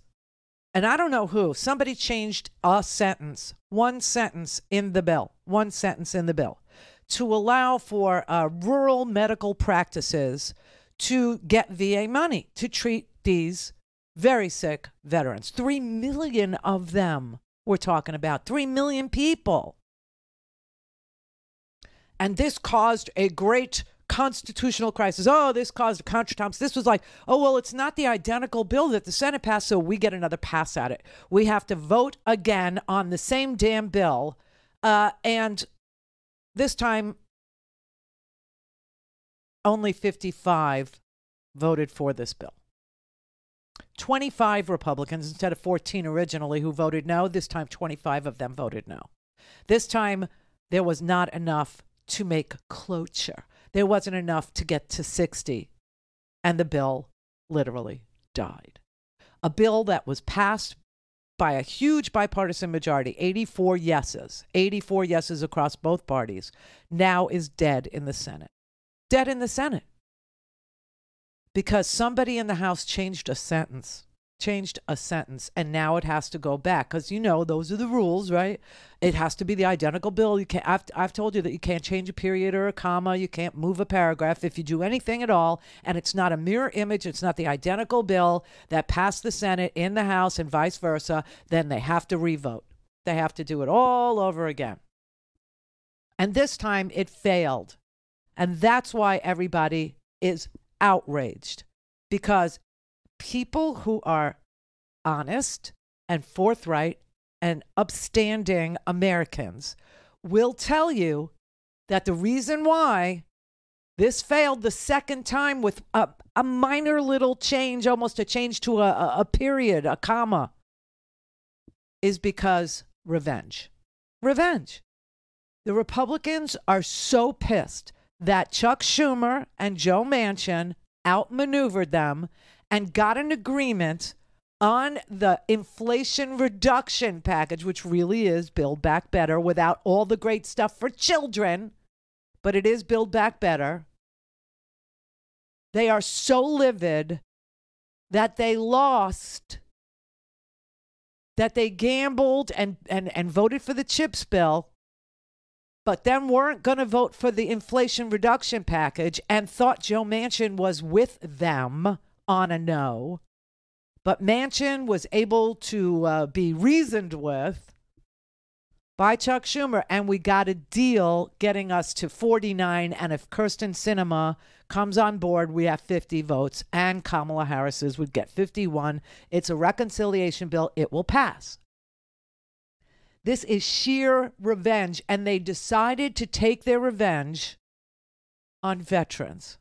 and I don't know who, somebody changed a sentence, one sentence in the bill, one sentence in the bill, to allow for uh, rural medical practices to get VA money to treat these very sick veterans. Three million of them we're talking about, three million people. And this caused a great constitutional crisis. Oh, this caused a contretemps. This was like, oh, well, it's not the identical bill that the Senate passed, so we get another pass at it. We have to vote again on the same damn bill. Uh, and this time, only 55 voted for this bill. 25 Republicans instead of 14 originally who voted no. This time, 25 of them voted no. This time, there was not enough to make cloture. There wasn't enough to get to 60, and the bill literally died. A bill that was passed by a huge bipartisan majority 84 yeses, 84 yeses across both parties, now is dead in the Senate. Dead in the Senate because somebody in the House changed a sentence, changed a sentence, and now it has to go back because you know those are the rules, right? It has to be the identical bill. You can't. I've, I've told you that you can't change a period or a comma. You can't move a paragraph if you do anything at all, and it's not a mirror image. It's not the identical bill that passed the Senate in the House and vice versa. Then they have to revote. They have to do it all over again. And this time it failed. And that's why everybody is outraged because people who are honest and forthright and upstanding Americans will tell you that the reason why this failed the second time with a, a minor little change, almost a change to a, a, a period, a comma, is because revenge. Revenge. The Republicans are so pissed that Chuck Schumer and Joe Manchin outmaneuvered them and got an agreement on the inflation reduction package, which really is Build Back Better without all the great stuff for children, but it is Build Back Better. They are so livid that they lost, that they gambled and, and, and voted for the CHIPS bill but then weren't going to vote for the inflation reduction package and thought Joe Manchin was with them on a no. But Manchin was able to uh, be reasoned with by Chuck Schumer, and we got a deal getting us to 49. And if Kyrsten Sinema comes on board, we have 50 votes, and Kamala Harris's would get 51. It's a reconciliation bill. It will pass. This is sheer revenge. And they decided to take their revenge on veterans.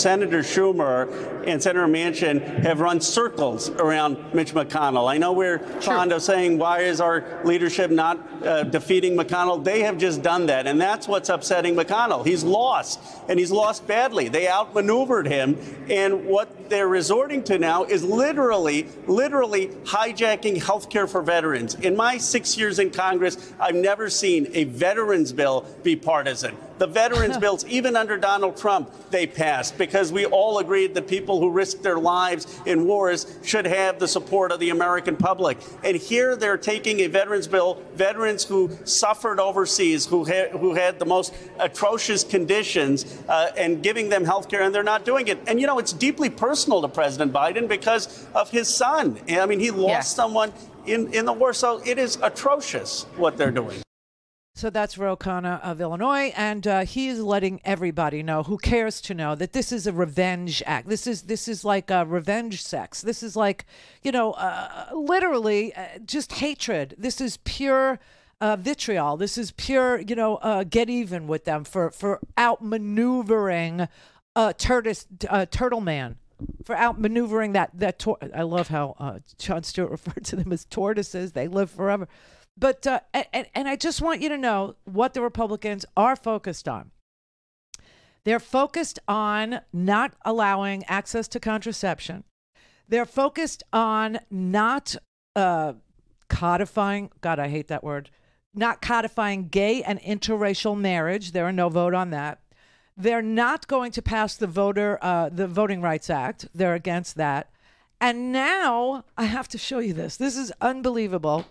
Senator Schumer and Senator Manchin have run circles around Mitch McConnell. I know we're fond of saying, why is our leadership not uh, defeating McConnell? They have just done that, and that's what's upsetting McConnell. He's lost, and he's lost badly. They outmaneuvered him, and what they're resorting to now is literally, literally hijacking health care for veterans. In my six years in Congress, I've never seen a veterans bill be partisan. The veterans bills, even under Donald Trump, they passed because we all agreed that people who risk their lives in wars should have the support of the American public. And here they're taking a veterans bill, veterans who suffered overseas, who had, who had the most atrocious conditions, uh, and giving them health care, and they're not doing it. And you know, it's deeply personal to President Biden because of his son. I mean, he lost someone in, in the war, so it is atrocious what they're doing. So that's Ro Khanna of Illinois, and uh, he is letting everybody know who cares to know that this is a revenge act. This is this is like a revenge sex. This is like, you know, uh, literally uh, just hatred. This is pure uh, vitriol. This is pure, you know, uh, get even with them for for outmaneuvering uh, Turtle Man. For outmaneuvering that that tor- I love how Jon Stewart referred to them as tortoises. They live forever. But uh, and, and I just want you to know what the Republicans are focused on. They're focused on not allowing access to contraception. They're focused on not uh, codifying. God, I hate that word. Not codifying gay and interracial marriage. There are no vote on that. They're not going to pass the voter uh, the Voting Rights Act. They're against that. And now I have to show you this. This is unbelievable.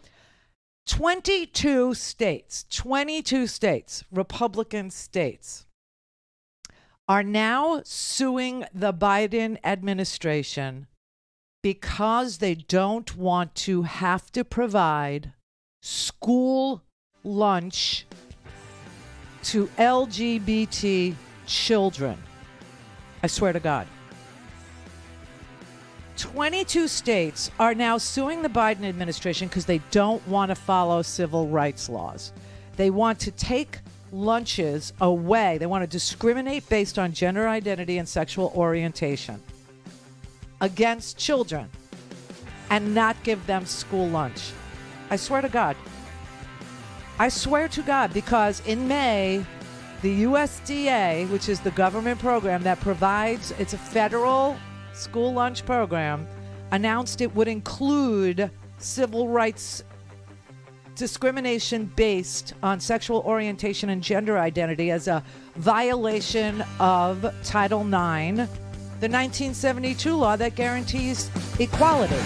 22 states, 22 states, Republican states, are now suing the Biden administration because they don't want to have to provide school lunch to LGBT children. I swear to God. 22 states are now suing the Biden administration because they don't want to follow civil rights laws. They want to take lunches away. They want to discriminate based on gender identity and sexual orientation against children and not give them school lunch. I swear to God. I swear to God, because in May, the USDA, which is the government program that provides, it's a federal school lunch program, announced it would include civil rights discrimination based on sexual orientation and gender identity as a violation of Title IX, the 1972 law that guarantees equality.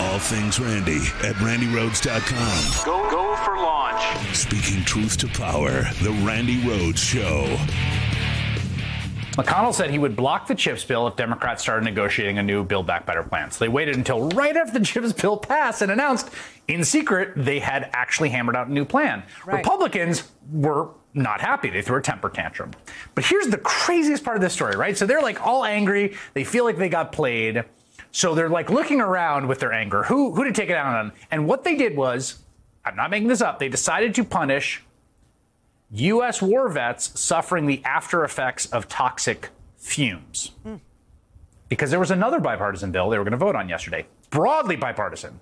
All things Randi at randirhodes.com. Go, go for launch. Speaking truth to power, The Randi Rhodes Show. McConnell said he would block the CHIPS bill if Democrats started negotiating a new Build Back Better plan. So they waited until right after the CHIPS bill passed and announced in secret they had actually hammered out a new plan. Right. Republicans were not happy. They threw a temper tantrum. But here's the craziest part of this story, right? So they're like all angry. They feel like they got played. So they're like looking around with their anger. Who who to take it out on? And what they did was, I'm not making this up. They decided to punish U.S. war vets suffering the after effects of toxic fumes. Because there was another bipartisan bill they were going to vote on yesterday, broadly bipartisan,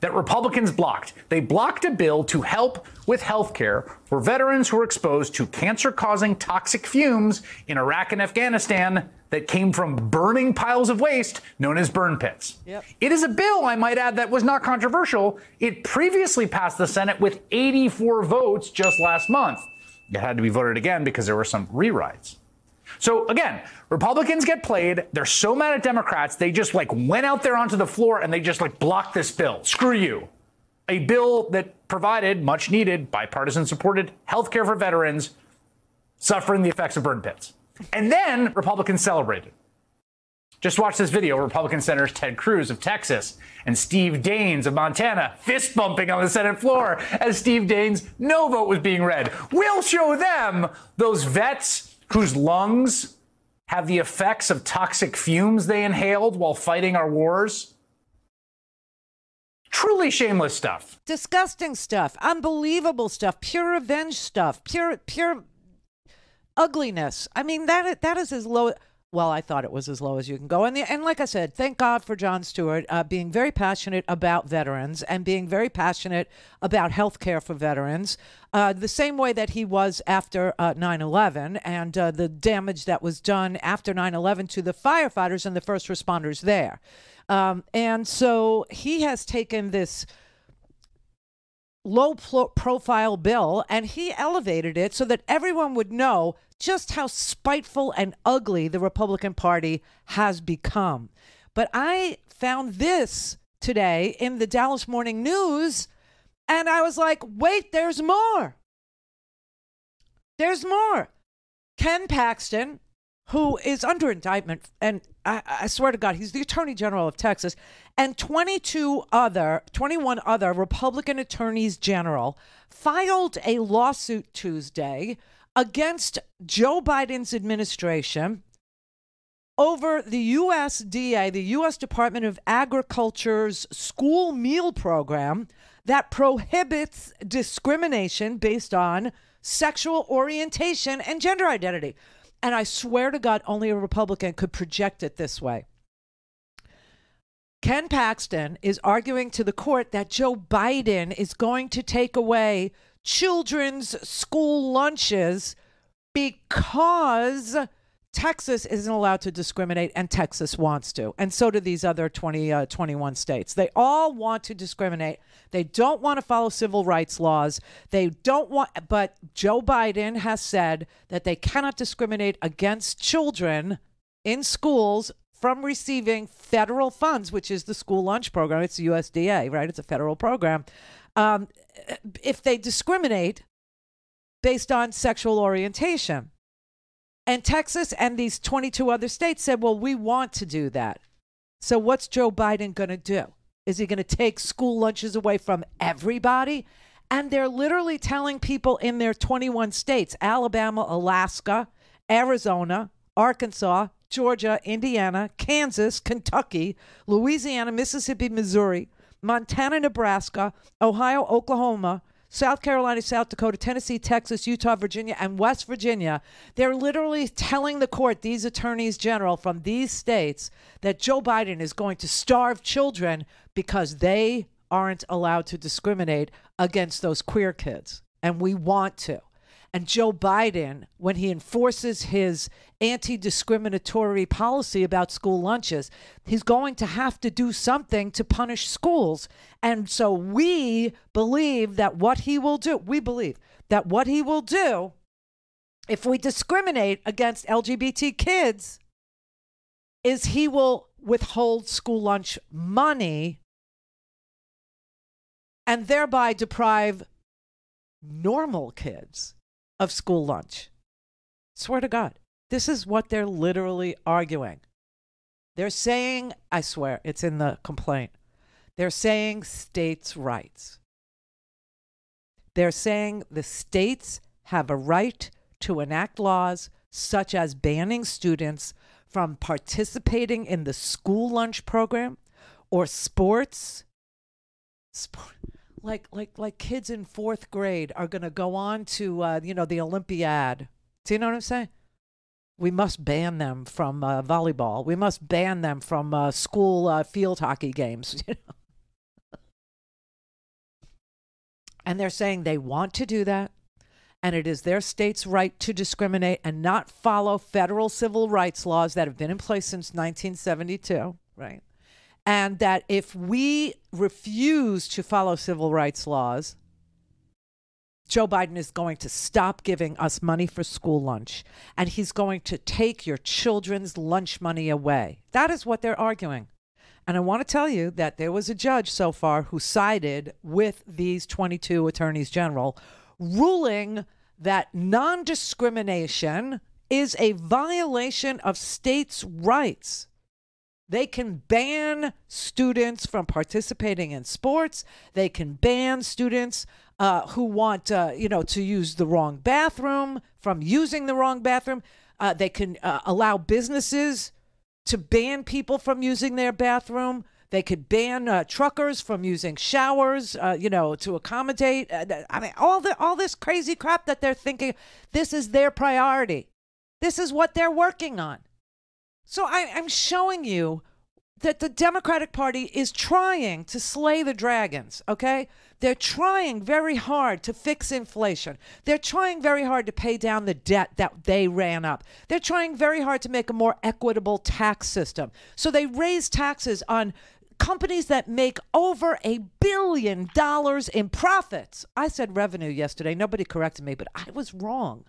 that Republicans blocked. They blocked a bill to help with health care for veterans who were exposed to cancer causing toxic fumes in Iraq and Afghanistan that came from burning piles of waste known as burn pits. Yep. It is a bill, I might add, that was not controversial. It previously passed the Senate with 84 votes just last month. It had to be voted again because there were some rewrites. So again, Republicans get played. They're so mad at Democrats, they just like went out there onto the floor and they just like blocked this bill. Screw you. A bill that provided much needed bipartisan supported health care for veterans suffering the effects of burn pits. And then Republicans celebrated. Just watch this video. Republican Senators Ted Cruz of Texas and Steve Daines of Montana fist bumping on the Senate floor as Steve Daines' no vote was being read. We'll show them those vets whose lungs have the effects of toxic fumes they inhaled while fighting our wars. Truly shameless stuff. Disgusting stuff, unbelievable stuff, pure revenge stuff, pure pure ugliness. I mean, that that is as low. Well, I thought it was as low as you can go. And, the, and like I said, thank God for Jon Stewart uh, being very passionate about veterans and being very passionate about health care for veterans, uh, the same way that he was after uh, 9 11 and uh, the damage that was done after 9 11 to the firefighters and the first responders there. Um, and so he has taken this low pro- profile bill and he elevated it so that everyone would know just how spiteful and ugly the Republican Party has become. But I found this today in the Dallas Morning News and I was like, wait, there's more. There's more. Ken Paxton, who is under indictment, and I, I, swear to God, he's the Attorney General of Texas, and 22 other, 21 other Republican attorneys general filed a lawsuit Tuesday against Joe Biden's administration over the USDA, the U.S. Department of Agriculture's school meal program that prohibits discrimination based on sexual orientation and gender identity. And I swear to God, only a Republican could project it this way. Ken Paxton is arguing to the court that Joe Biden is going to take away children's school lunches because Texas isn't allowed to discriminate and Texas wants to. And so do these other 20, uh, 21 states. They all want to discriminate. They don't want to follow civil rights laws. They don't want, but Joe Biden has said that they cannot discriminate against children in schools from receiving federal funds, which is the school lunch program. It's the USDA, right? It's a federal program. Um, if they discriminate based on sexual orientation. And Texas and these 22 other states said, well, we want to do that. So what's Joe Biden going to do? Is he going to take school lunches away from everybody? And they're literally telling people in their 21 states Alabama, Alaska, Arizona, Arkansas, Georgia, Indiana, Kansas, Kentucky, Louisiana, Mississippi, Missouri, Montana, Nebraska, Ohio, Oklahoma, South Carolina, South Dakota, Tennessee, Texas, Utah, Virginia, and West Virginia, they're literally telling the court, these attorneys general from these states, that Joe Biden is going to starve children because they aren't allowed to discriminate against those queer kids. And we want to. And Joe Biden, when he enforces his anti discriminatory policy about school lunches, he's going to have to do something to punish schools. And so we believe that what he will do, we believe that what he will do if we discriminate against LGBT kids is he will withhold school lunch money and thereby deprive normal kids of school lunch. Swear to God, this is what they're literally arguing. They're saying, I swear, it's in the complaint. They're saying states' rights. They're saying the states have a right to enact laws such as banning students from participating in the school lunch program or sports. Sport, like like like kids in fourth grade are going to go on to uh, you know the Olympiad. Do you know what I'm saying? We must ban them from uh, volleyball. We must ban them from uh, school uh, field hockey games. You know? and they're saying they want to do that, and it is their state's right to discriminate and not follow federal civil rights laws that have been in place since 1972. Right and that if we refuse to follow civil rights laws, Joe Biden is going to stop giving us money for school lunch and he's going to take your children's lunch money away. That is what they're arguing. And I want to tell you that there was a judge so far who sided with these 22 attorneys general, ruling that non discrimination is a violation of states' rights. They can ban students from participating in sports. They can ban students uh, who want, uh, you know, to use the wrong bathroom from using the wrong bathroom. Uh, they can uh, allow businesses to ban people from using their bathroom. They could ban uh, truckers from using showers, uh, you know, to accommodate. I mean, all the all this crazy crap that they're thinking. This is their priority. This is what they're working on. So I, I'm showing you that the Democratic Party is trying to slay the dragons, okay? They're trying very hard to fix inflation. They're trying very hard to pay down the debt that they ran up. They're trying very hard to make a more equitable tax system. So they raise taxes on companies that make over a billion dollars in profits. I said revenue yesterday. Nobody corrected me, but I was wrong.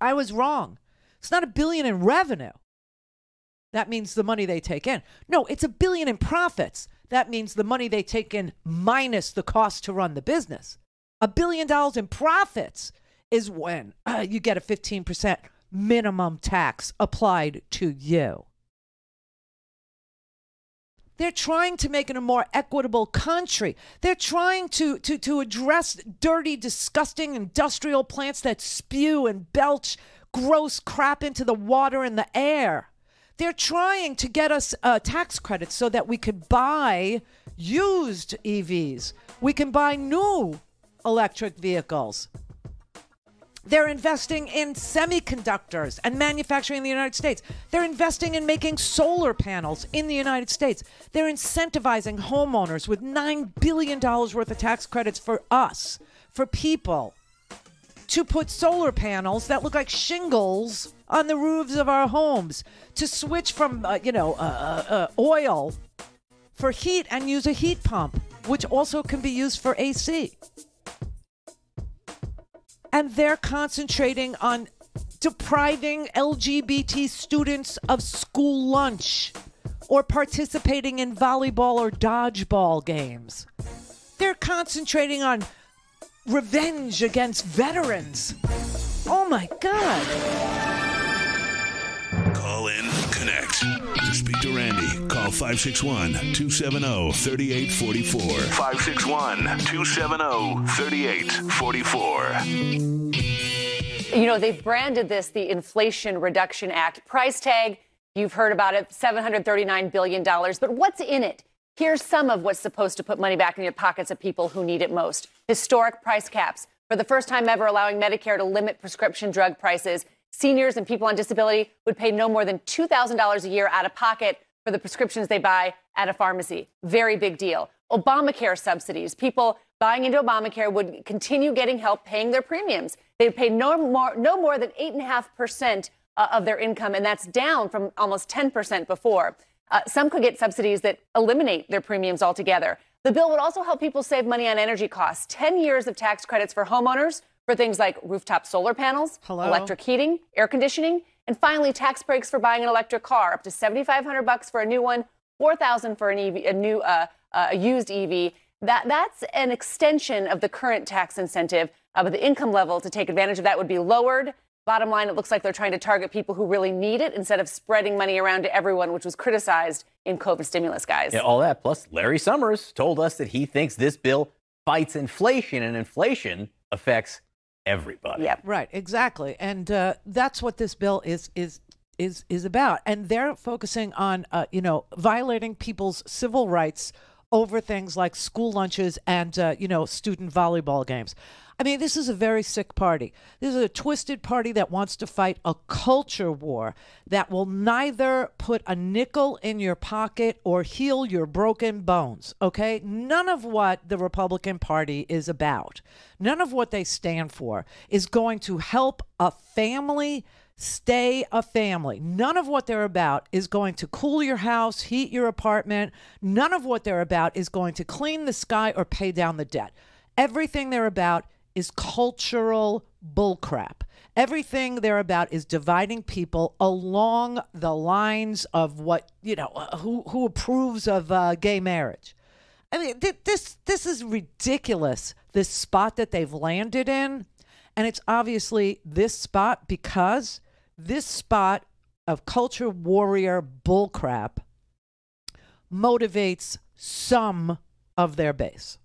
I was wrong. It's not a billion in revenue. That means the money they take in. No, it's a billion in profits. That means the money they take in minus the cost to run the business. A billion dollars in profits is when uh, you get a 15% minimum tax applied to you. They're trying to make it a more equitable country. They're trying to, to, to address dirty, disgusting industrial plants that spew and belch gross crap into the water and the air. They're trying to get us uh, tax credits so that we could buy used EVs. We can buy new electric vehicles. They're investing in semiconductors and manufacturing in the United States. They're investing in making solar panels in the United States. They're incentivizing homeowners with $9 billion worth of tax credits for us, for people, to put solar panels that look like shingles on the roofs of our homes, to switch from, uh, you know, uh, uh, uh oil for heat and use a heat pump, which also can be used for AC and they're concentrating on depriving LGBT students of school lunch or participating in volleyball or dodgeball games. They're concentrating on revenge against veterans. Oh my God. To speak to Randi, call 561 270 3844. 561 270 3844. You know, they've branded this the Inflation Reduction Act. Price tag, you've heard about it, $739 billion. But what's in it? Here's some of what's supposed to put money back in the pockets of people who need it most historic price caps. For the first time ever, allowing Medicare to limit prescription drug prices. Seniors and people on disability would pay no more than $2,000 a year out of pocket for the prescriptions they buy at a pharmacy. Very big deal. Obamacare subsidies. People buying into Obamacare would continue getting help paying their premiums. They'd pay no more, no more than 8.5% uh, of their income, and that's down from almost 10% before. Uh, some could get subsidies that eliminate their premiums altogether. The bill would also help people save money on energy costs. 10 years of tax credits for homeowners for things like rooftop solar panels, Hello? electric heating, air conditioning, and finally tax breaks for buying an electric car, up to 7,500 bucks for a new one, 4,000 for an EV, a new uh, uh, a used EV. That that's an extension of the current tax incentive, uh, but the income level to take advantage of that would be lowered. Bottom line, it looks like they're trying to target people who really need it instead of spreading money around to everyone, which was criticized in COVID stimulus, guys. Yeah, all that. Plus, Larry Summers told us that he thinks this bill fights inflation, and inflation affects everybody. Yep. Right, exactly. And uh, that's what this bill is is is is about. And they're focusing on uh, you know violating people's civil rights over things like school lunches and uh, you know student volleyball games. I mean, this is a very sick party. This is a twisted party that wants to fight a culture war that will neither put a nickel in your pocket or heal your broken bones. Okay? None of what the Republican Party is about, none of what they stand for is going to help a family stay a family. None of what they're about is going to cool your house, heat your apartment. None of what they're about is going to clean the sky or pay down the debt. Everything they're about is cultural bullcrap. Everything they're about is dividing people along the lines of what, you know, uh, who, who approves of uh, gay marriage. I mean, th- this this is ridiculous. This spot that they've landed in, and it's obviously this spot because this spot of culture warrior bullcrap motivates some of their base.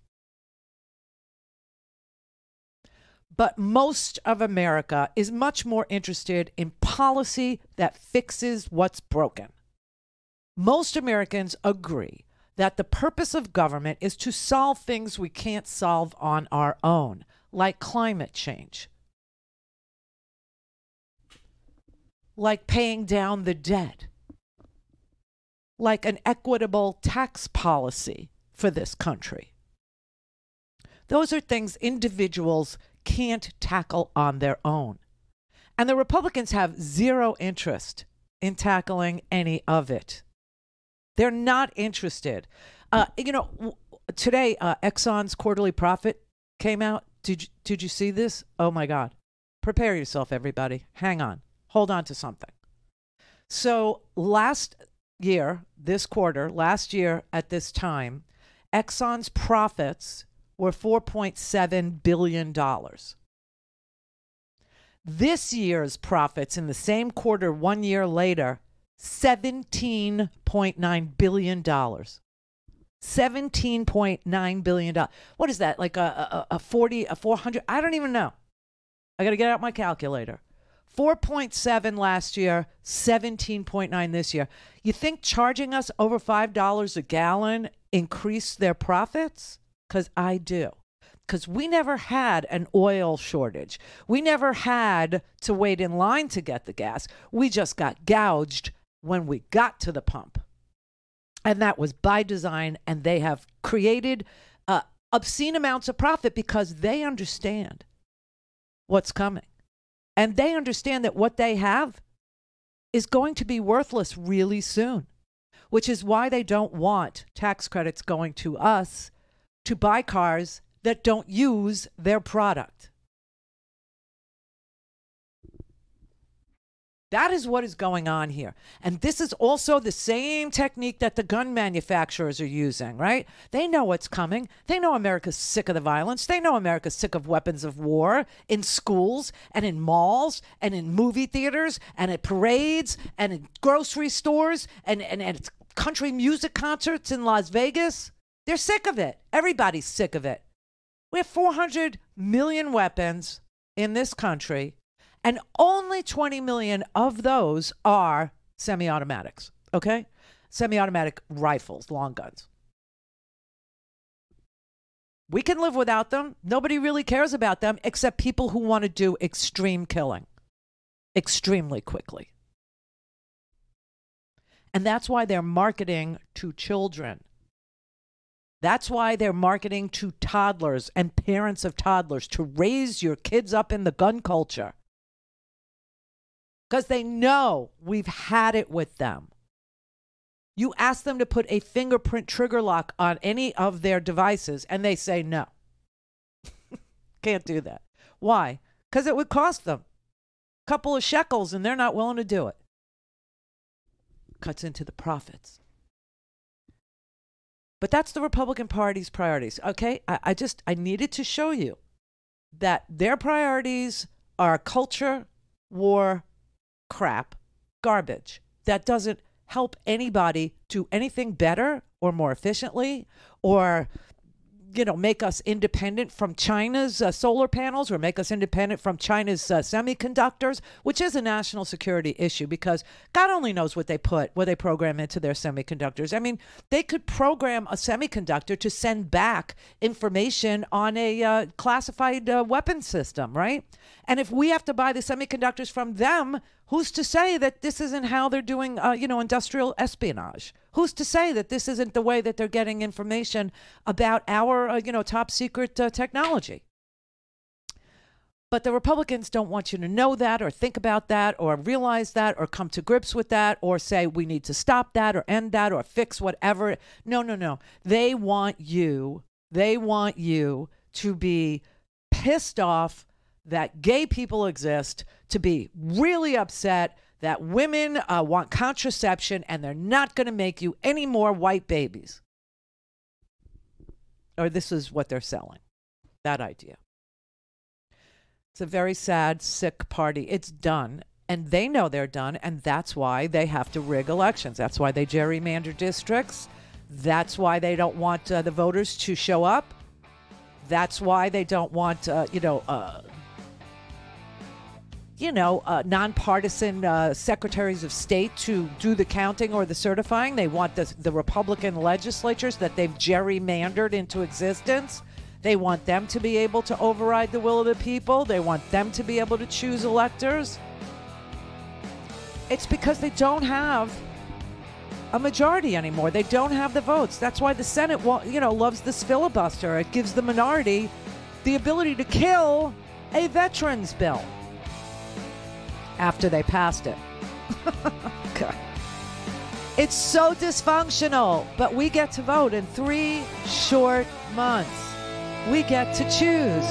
But most of America is much more interested in policy that fixes what's broken. Most Americans agree that the purpose of government is to solve things we can't solve on our own, like climate change, like paying down the debt, like an equitable tax policy for this country. Those are things individuals can't tackle on their own. And the Republicans have zero interest in tackling any of it. They're not interested. Uh, you know, today uh, Exxon's quarterly profit came out. Did you, did you see this? Oh my God! Prepare yourself, everybody. Hang on. Hold on to something. So last year, this quarter, last year at this time, Exxon's profits were 4.7 billion dollars. This year's profits in the same quarter one year later, $17.9 billion. $17.9 billion. What is that? Like a, a, a 40, a 400? I don't even know. I got to get out my calculator. 4.7 last year, 17.9 this year. You think charging us over $5 a gallon increased their profits? Because I do because we never had an oil shortage. We never had to wait in line to get the gas. We just got gouged when we got to the pump. And that was by design. And they have created uh, obscene amounts of profit because they understand what's coming. And they understand that what they have is going to be worthless really soon, which is why they don't want tax credits going to us to buy cars that don't use their product. That is what is going on here. And this is also the same technique that the gun manufacturers are using, right? They know what's coming. They know America's sick of the violence. They know America's sick of weapons of war in schools and in malls and in movie theaters and at parades and in grocery stores and, and, and country music concerts in Las Vegas. They're sick of it. Everybody's sick of it. We have 400 million weapons in this country, and only 20 million of those are semi automatics, okay? Semi automatic rifles, long guns. We can live without them. Nobody really cares about them except people who want to do extreme killing extremely quickly. And that's why they're marketing to children. That's why they're marketing to toddlers and parents of toddlers to raise your kids up in the gun culture. Because they know we've had it with them. You ask them to put a fingerprint trigger lock on any of their devices, and they say no. Can't do that. Why? Because it would cost them a couple of shekels, and they're not willing to do it. Cuts into the profits. But that's the Republican Party's priorities. Okay, I, I just I needed to show you that their priorities are culture, war, crap, garbage. That doesn't help anybody do anything better or more efficiently or you know make us independent from China's uh, solar panels or make us independent from China's uh, semiconductors, which is a national security issue because God only knows what they put, what they program into their semiconductors. I mean, they could program a semiconductor to send back information on a uh, classified uh, weapon system, right? And if we have to buy the semiconductors from them, who's to say that this isn't how they're doing, uh, you know, industrial espionage? Who's to say that this isn't the way that they're getting information about our, uh, you know, top secret uh, technology? But the Republicans don't want you to know that or think about that or realize that or come to grips with that or say we need to stop that or end that or fix whatever. No, no, no. They want you, they want you to be pissed off that gay people exist, to be really upset that women uh, want contraception and they're not going to make you any more white babies. Or this is what they're selling that idea. It's a very sad, sick party. It's done. And they know they're done. And that's why they have to rig elections. That's why they gerrymander districts. That's why they don't want uh, the voters to show up. That's why they don't want, uh, you know, uh, you know, uh, nonpartisan uh, secretaries of state to do the counting or the certifying. They want the, the Republican legislatures that they've gerrymandered into existence. They want them to be able to override the will of the people. They want them to be able to choose electors. It's because they don't have a majority anymore. They don't have the votes. That's why the Senate, you know, loves this filibuster. It gives the minority the ability to kill a veterans bill after they passed it. God. It's so dysfunctional, but we get to vote in three short months. We get to choose.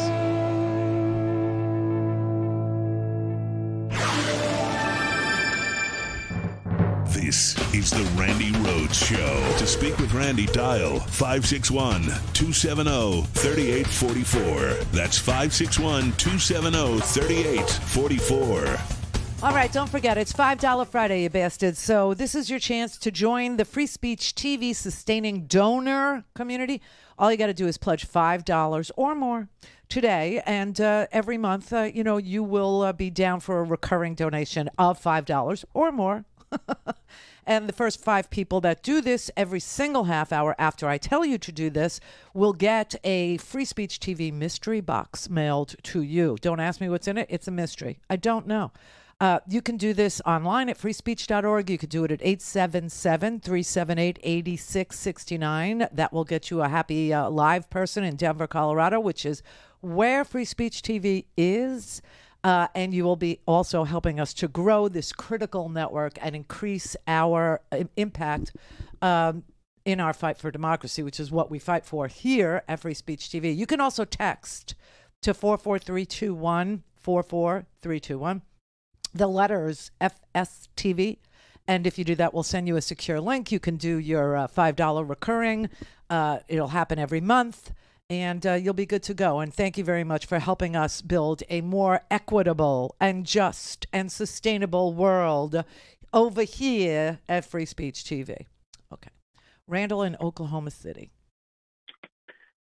This is the Randi Rhodes Show. To speak with Randi, dial 561 270 3844. That's 561 270 3844. All right, don't forget, it's $5 Friday, you bastards. So, this is your chance to join the Free Speech TV sustaining donor community. All you got to do is pledge $5 or more today. And uh, every month, uh, you know, you will uh, be down for a recurring donation of $5 or more. and the first five people that do this every single half hour after I tell you to do this will get a Free Speech TV mystery box mailed to you. Don't ask me what's in it, it's a mystery. I don't know. Uh, you can do this online at freespeech.org. You could do it at 877 378 8669. That will get you a happy uh, live person in Denver, Colorado, which is where Free Speech TV is. Uh, and you will be also helping us to grow this critical network and increase our im- impact um, in our fight for democracy, which is what we fight for here at Free Speech TV. You can also text to 44321 44321 the letters FSTV. And if you do that, we'll send you a secure link. You can do your uh, $5 recurring. Uh, it'll happen every month, and uh, you'll be good to go. And thank you very much for helping us build a more equitable and just and sustainable world over here at Free Speech TV. Okay. Randall in Oklahoma City.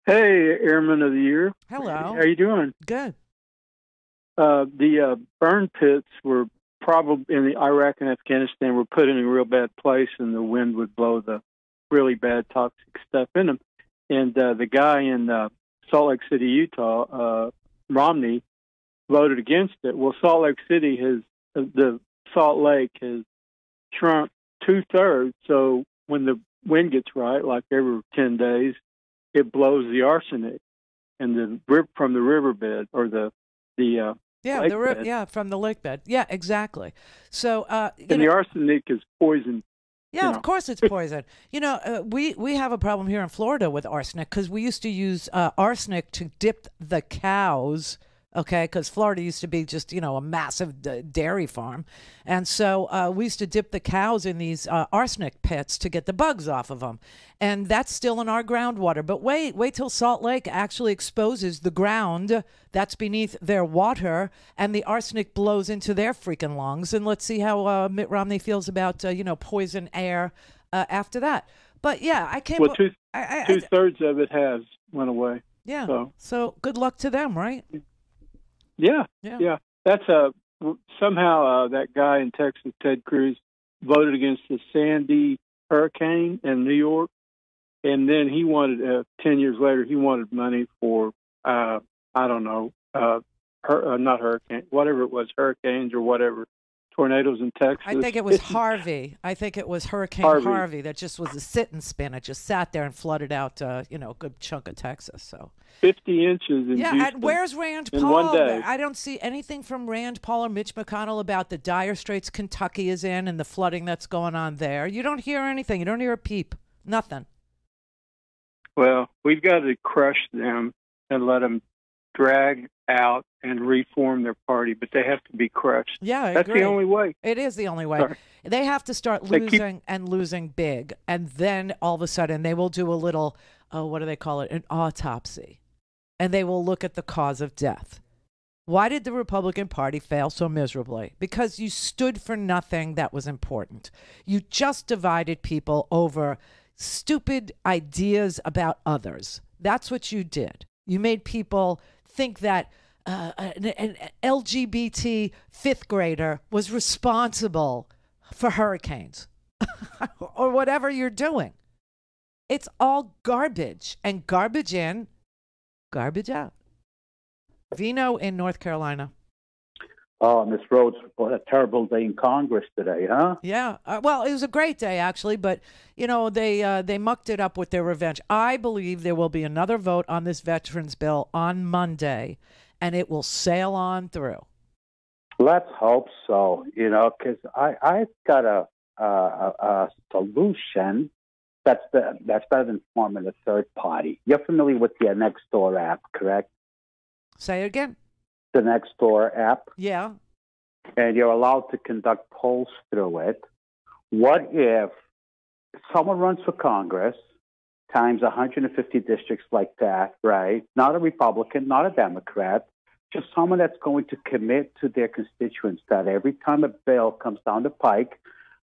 Hey, Airman of the Year. Hello. How are you doing? Good. Uh, the uh, burn pits were probably in the Iraq and Afghanistan were put in a real bad place, and the wind would blow the really bad toxic stuff in them. And uh, the guy in uh, Salt Lake City, Utah, uh, Romney, voted against it. Well, Salt Lake City has the Salt Lake has shrunk two thirds. So when the wind gets right, like every ten days, it blows the arsenic and the from the riverbed or the the uh, Yeah, lake the yeah from the lake bed. Yeah, exactly. So uh, and know- the arsenic is poison. Yeah, you of course it's poison. you know, uh, we we have a problem here in Florida with arsenic because we used to use uh, arsenic to dip the cows. Okay, because Florida used to be just you know a massive d- dairy farm, and so uh, we used to dip the cows in these uh, arsenic pits to get the bugs off of them, and that's still in our groundwater. But wait, wait till Salt Lake actually exposes the ground that's beneath their water, and the arsenic blows into their freaking lungs, and let's see how uh, Mitt Romney feels about uh, you know poison air uh, after that. But yeah, I can't. Well, two I, I, I- two thirds of it has went away. yeah. So So good luck to them, right? Yeah, Yeah. That's a somehow uh, that guy in Texas, Ted Cruz, voted against the Sandy hurricane in New York, and then he wanted uh, ten years later he wanted money for uh, I don't know, uh, hur- uh, not hurricane, whatever it was, hurricanes or whatever, tornadoes in Texas. I think it was Harvey. I think it was Hurricane Harvey. Harvey, that just was a sit and spin. It just sat there and flooded out, uh, you know, a good chunk of Texas. So Fifty inches in yeah, Houston and where's Rand Paul? one day. I don't see anything from Rand Paul or Mitch McConnell about the dire straits Kentucky is in and the flooding that's going on there. You don't hear anything. You don't hear a peep. Nothing. Well, we've got to crush them and let them drag out and reform their party, but they have to be crushed. Yeah, I that's agree. the only way. It is the only way. Sorry. They have to start They keep- losing and losing big, and then all of a sudden they will do a little, oh, what do they call it, an autopsy, and they will look at the cause of death. Why did the Republican Party fail so miserably? Because you stood for nothing that was important. You just divided people over stupid ideas about others. That's what you did. You made people think that uh, an, an LGBT fifth grader was responsible for hurricanes or whatever you're doing. It's all garbage and garbage in, garbage out. Vino in North Carolina. Oh, Miss Rhodes, what a terrible day in Congress today, huh? Yeah. Uh, well, it was a great day actually, but you know they uh, they mucked it up with their revenge. I believe there will be another vote on this veterans bill on Monday, and it will sail on through. Let's hope so. You know, because I I've got a, a a solution that's the that's better than forming a third party. You're familiar with the Nextdoor app, correct? Say it again. The Nextdoor app. Yeah. and you're allowed to conduct polls through it. What if someone runs for Congress times 150 districts like that, right? Not a Republican, not a Democrat, just someone that's going to commit to their constituents that every time a bill comes down the pike,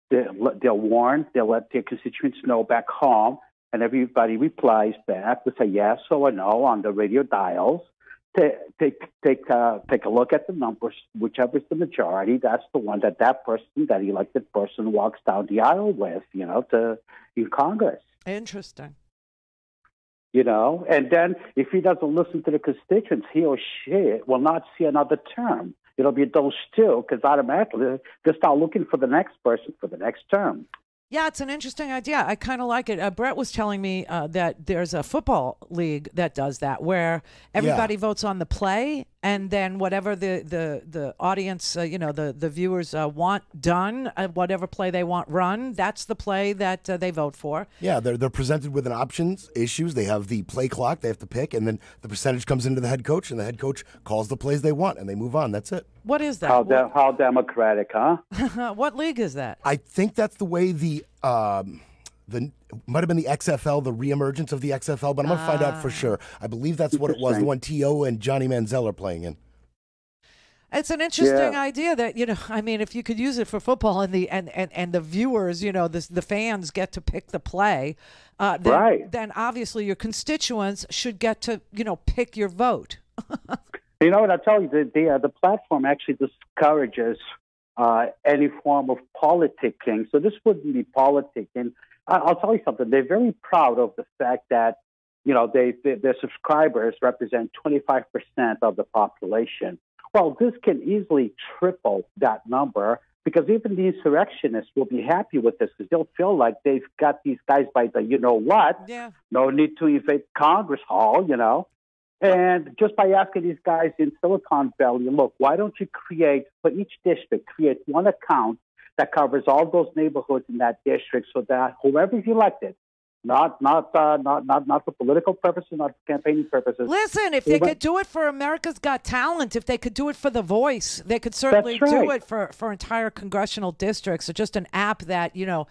they'll, they'll warn, they'll let their constituents know back home, and everybody replies back with a yes or a no on the radio dials take take take uh, take a look at the numbers. Whichever is the majority, that's the one that that person, that elected person, walks down the aisle with. You know, to in Congress. Interesting. You know, and then if he doesn't listen to the constituents, he or she will not see another term. It'll be those two because automatically they start looking for the next person for the next term. Yeah, it's an interesting idea. I kind of like it. Uh, Brett was telling me uh, that there's a football league that does that, where everybody votes on the play, and then whatever the the the audience, uh, you know, the the viewers uh, want done, uh, whatever play they want run, that's the play that uh, they vote for. Yeah, they're they're presented with an options issues. They have the play clock they have to pick, and then the percentage comes into the head coach, and the head coach calls the plays they want, and they move on. That's it. What is that? How de- how democratic, huh? what league is that? I think that's the way the um, the might have been the XFL, the reemergence of the XFL, but I'm gonna find out for sure. I believe that's what it was. The one T.O. and Johnny Manziel are playing in. It's an interesting Yeah. idea that you know. I mean, if you could use it for football and the and and, and the viewers, you know, the the fans get to pick the play, uh, then, Right. Then obviously your constituents should get to you know pick your vote. You know what I tell you, the the, uh, the platform actually discourages uh, any form of politicking. So this wouldn't be politicking. I, I'll tell you something. They're very proud of the fact that you know they, they their subscribers represent 25 percent of the population. Well, this can easily triple that number because even the insurrectionists will be happy with this because they'll feel like they've got these guys by the you know what. Yeah. No need to invade Congress Hall, you know. And just by asking these guys in Silicon Valley, look, why don't you create for each district, create one account that covers all those neighborhoods in that district, so that whoever's elected, not not uh, not not not for political purposes, not for campaigning purposes. Listen, if they could do it for America's Got Talent, if they could do it for The Voice, they could certainly do it for, for entire congressional districts. So just an app that, you know,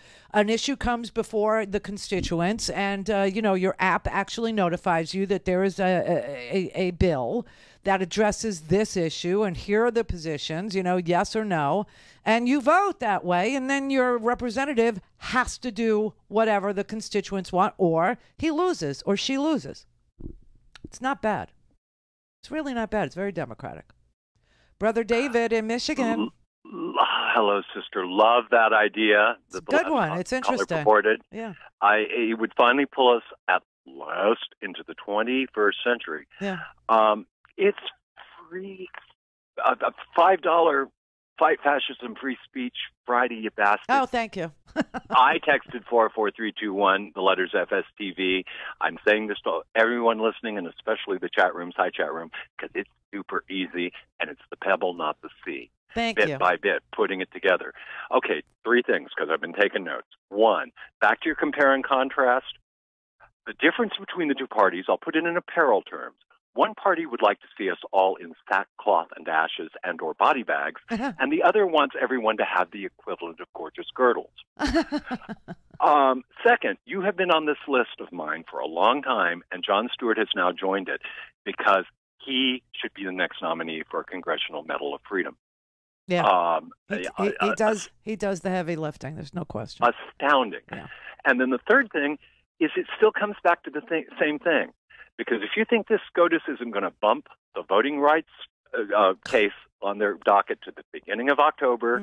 an issue comes before the constituents and, uh, you know, your app actually notifies you that there is a, a, a, a bill that addresses this issue and here are the positions, you know, yes or no. And you vote that way, and then your representative has to do whatever the constituents want, or he loses or she loses. It's not bad. It's really not bad. It's very democratic. Brother David in Michigan. Hello, sister. Love that idea. The Good one. It's interesting. Purported. Yeah. I it would finally pull us at last into the 21st century. Yeah. Um, it's free, a, a five dollar fight fascism, free speech Friday, you bastard. Oh, thank you. I texted four four three two one. The letters FSTV. I'm saying this to everyone listening, and especially the chat rooms, hi chat room, because it's super easy, and it's the pebble, not the sea. Thank bit you. by bit, putting it together. Okay, three things because I've been taking notes. One, back to your compare and contrast. The difference between the two parties, I'll put it in apparel terms. One party would like to see us all in sackcloth and ashes and or body bags, and the other wants everyone to have the equivalent of gorgeous girdles. Um, second, you have been on this list of mine for a long time, and Jon Stewart has now joined it because he should be the next nominee for a Congressional Medal of Freedom. Yeah. Um, He, he, he I- does. He does the heavy lifting. There's no question. astounding. And then the third thing is it still comes back to the th- same thing. Because if you think this SCOTUS isn't going to bump the voting rights uh, uh, case on their docket to the beginning of October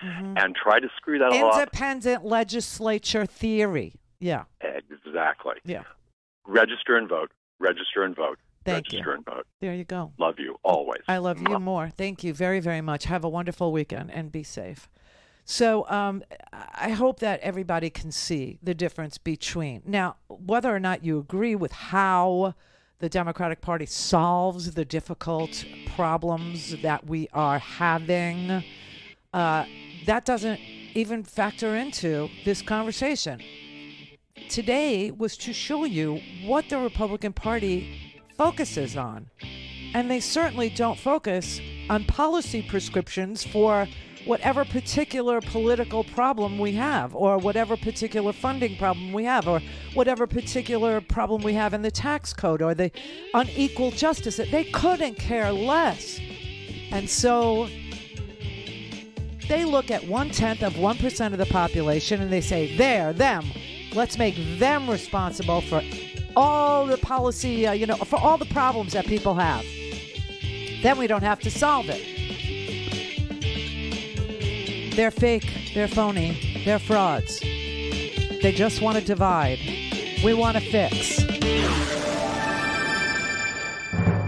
and try to screw that all up. Independent legislature theory. Yeah. Exactly. Yeah. Register and vote. Register and vote. Thank you. Register and vote. There you go. Love you always. I love you more. Thank you very, very much. Have a wonderful weekend and be safe. So um, I hope that everybody can see the difference between now whether or not you agree with how the Democratic Party solves the difficult problems that we are having. Uh, that doesn't even factor into this conversation. Today was to show you what the Republican Party focuses on. And they certainly don't focus on policy prescriptions for whatever particular political problem we have, or whatever particular funding problem we have, or whatever particular problem we have in the tax code, or the unequal justice. That they couldn't care less. And so they look at one tenth of 1% of the population and they say, there, them, let's make them responsible for all the policy, uh, you know, for all the problems that people have. Then we don't have to solve it. They're fake, they're phony, they're frauds. They just want to divide. We want to fix.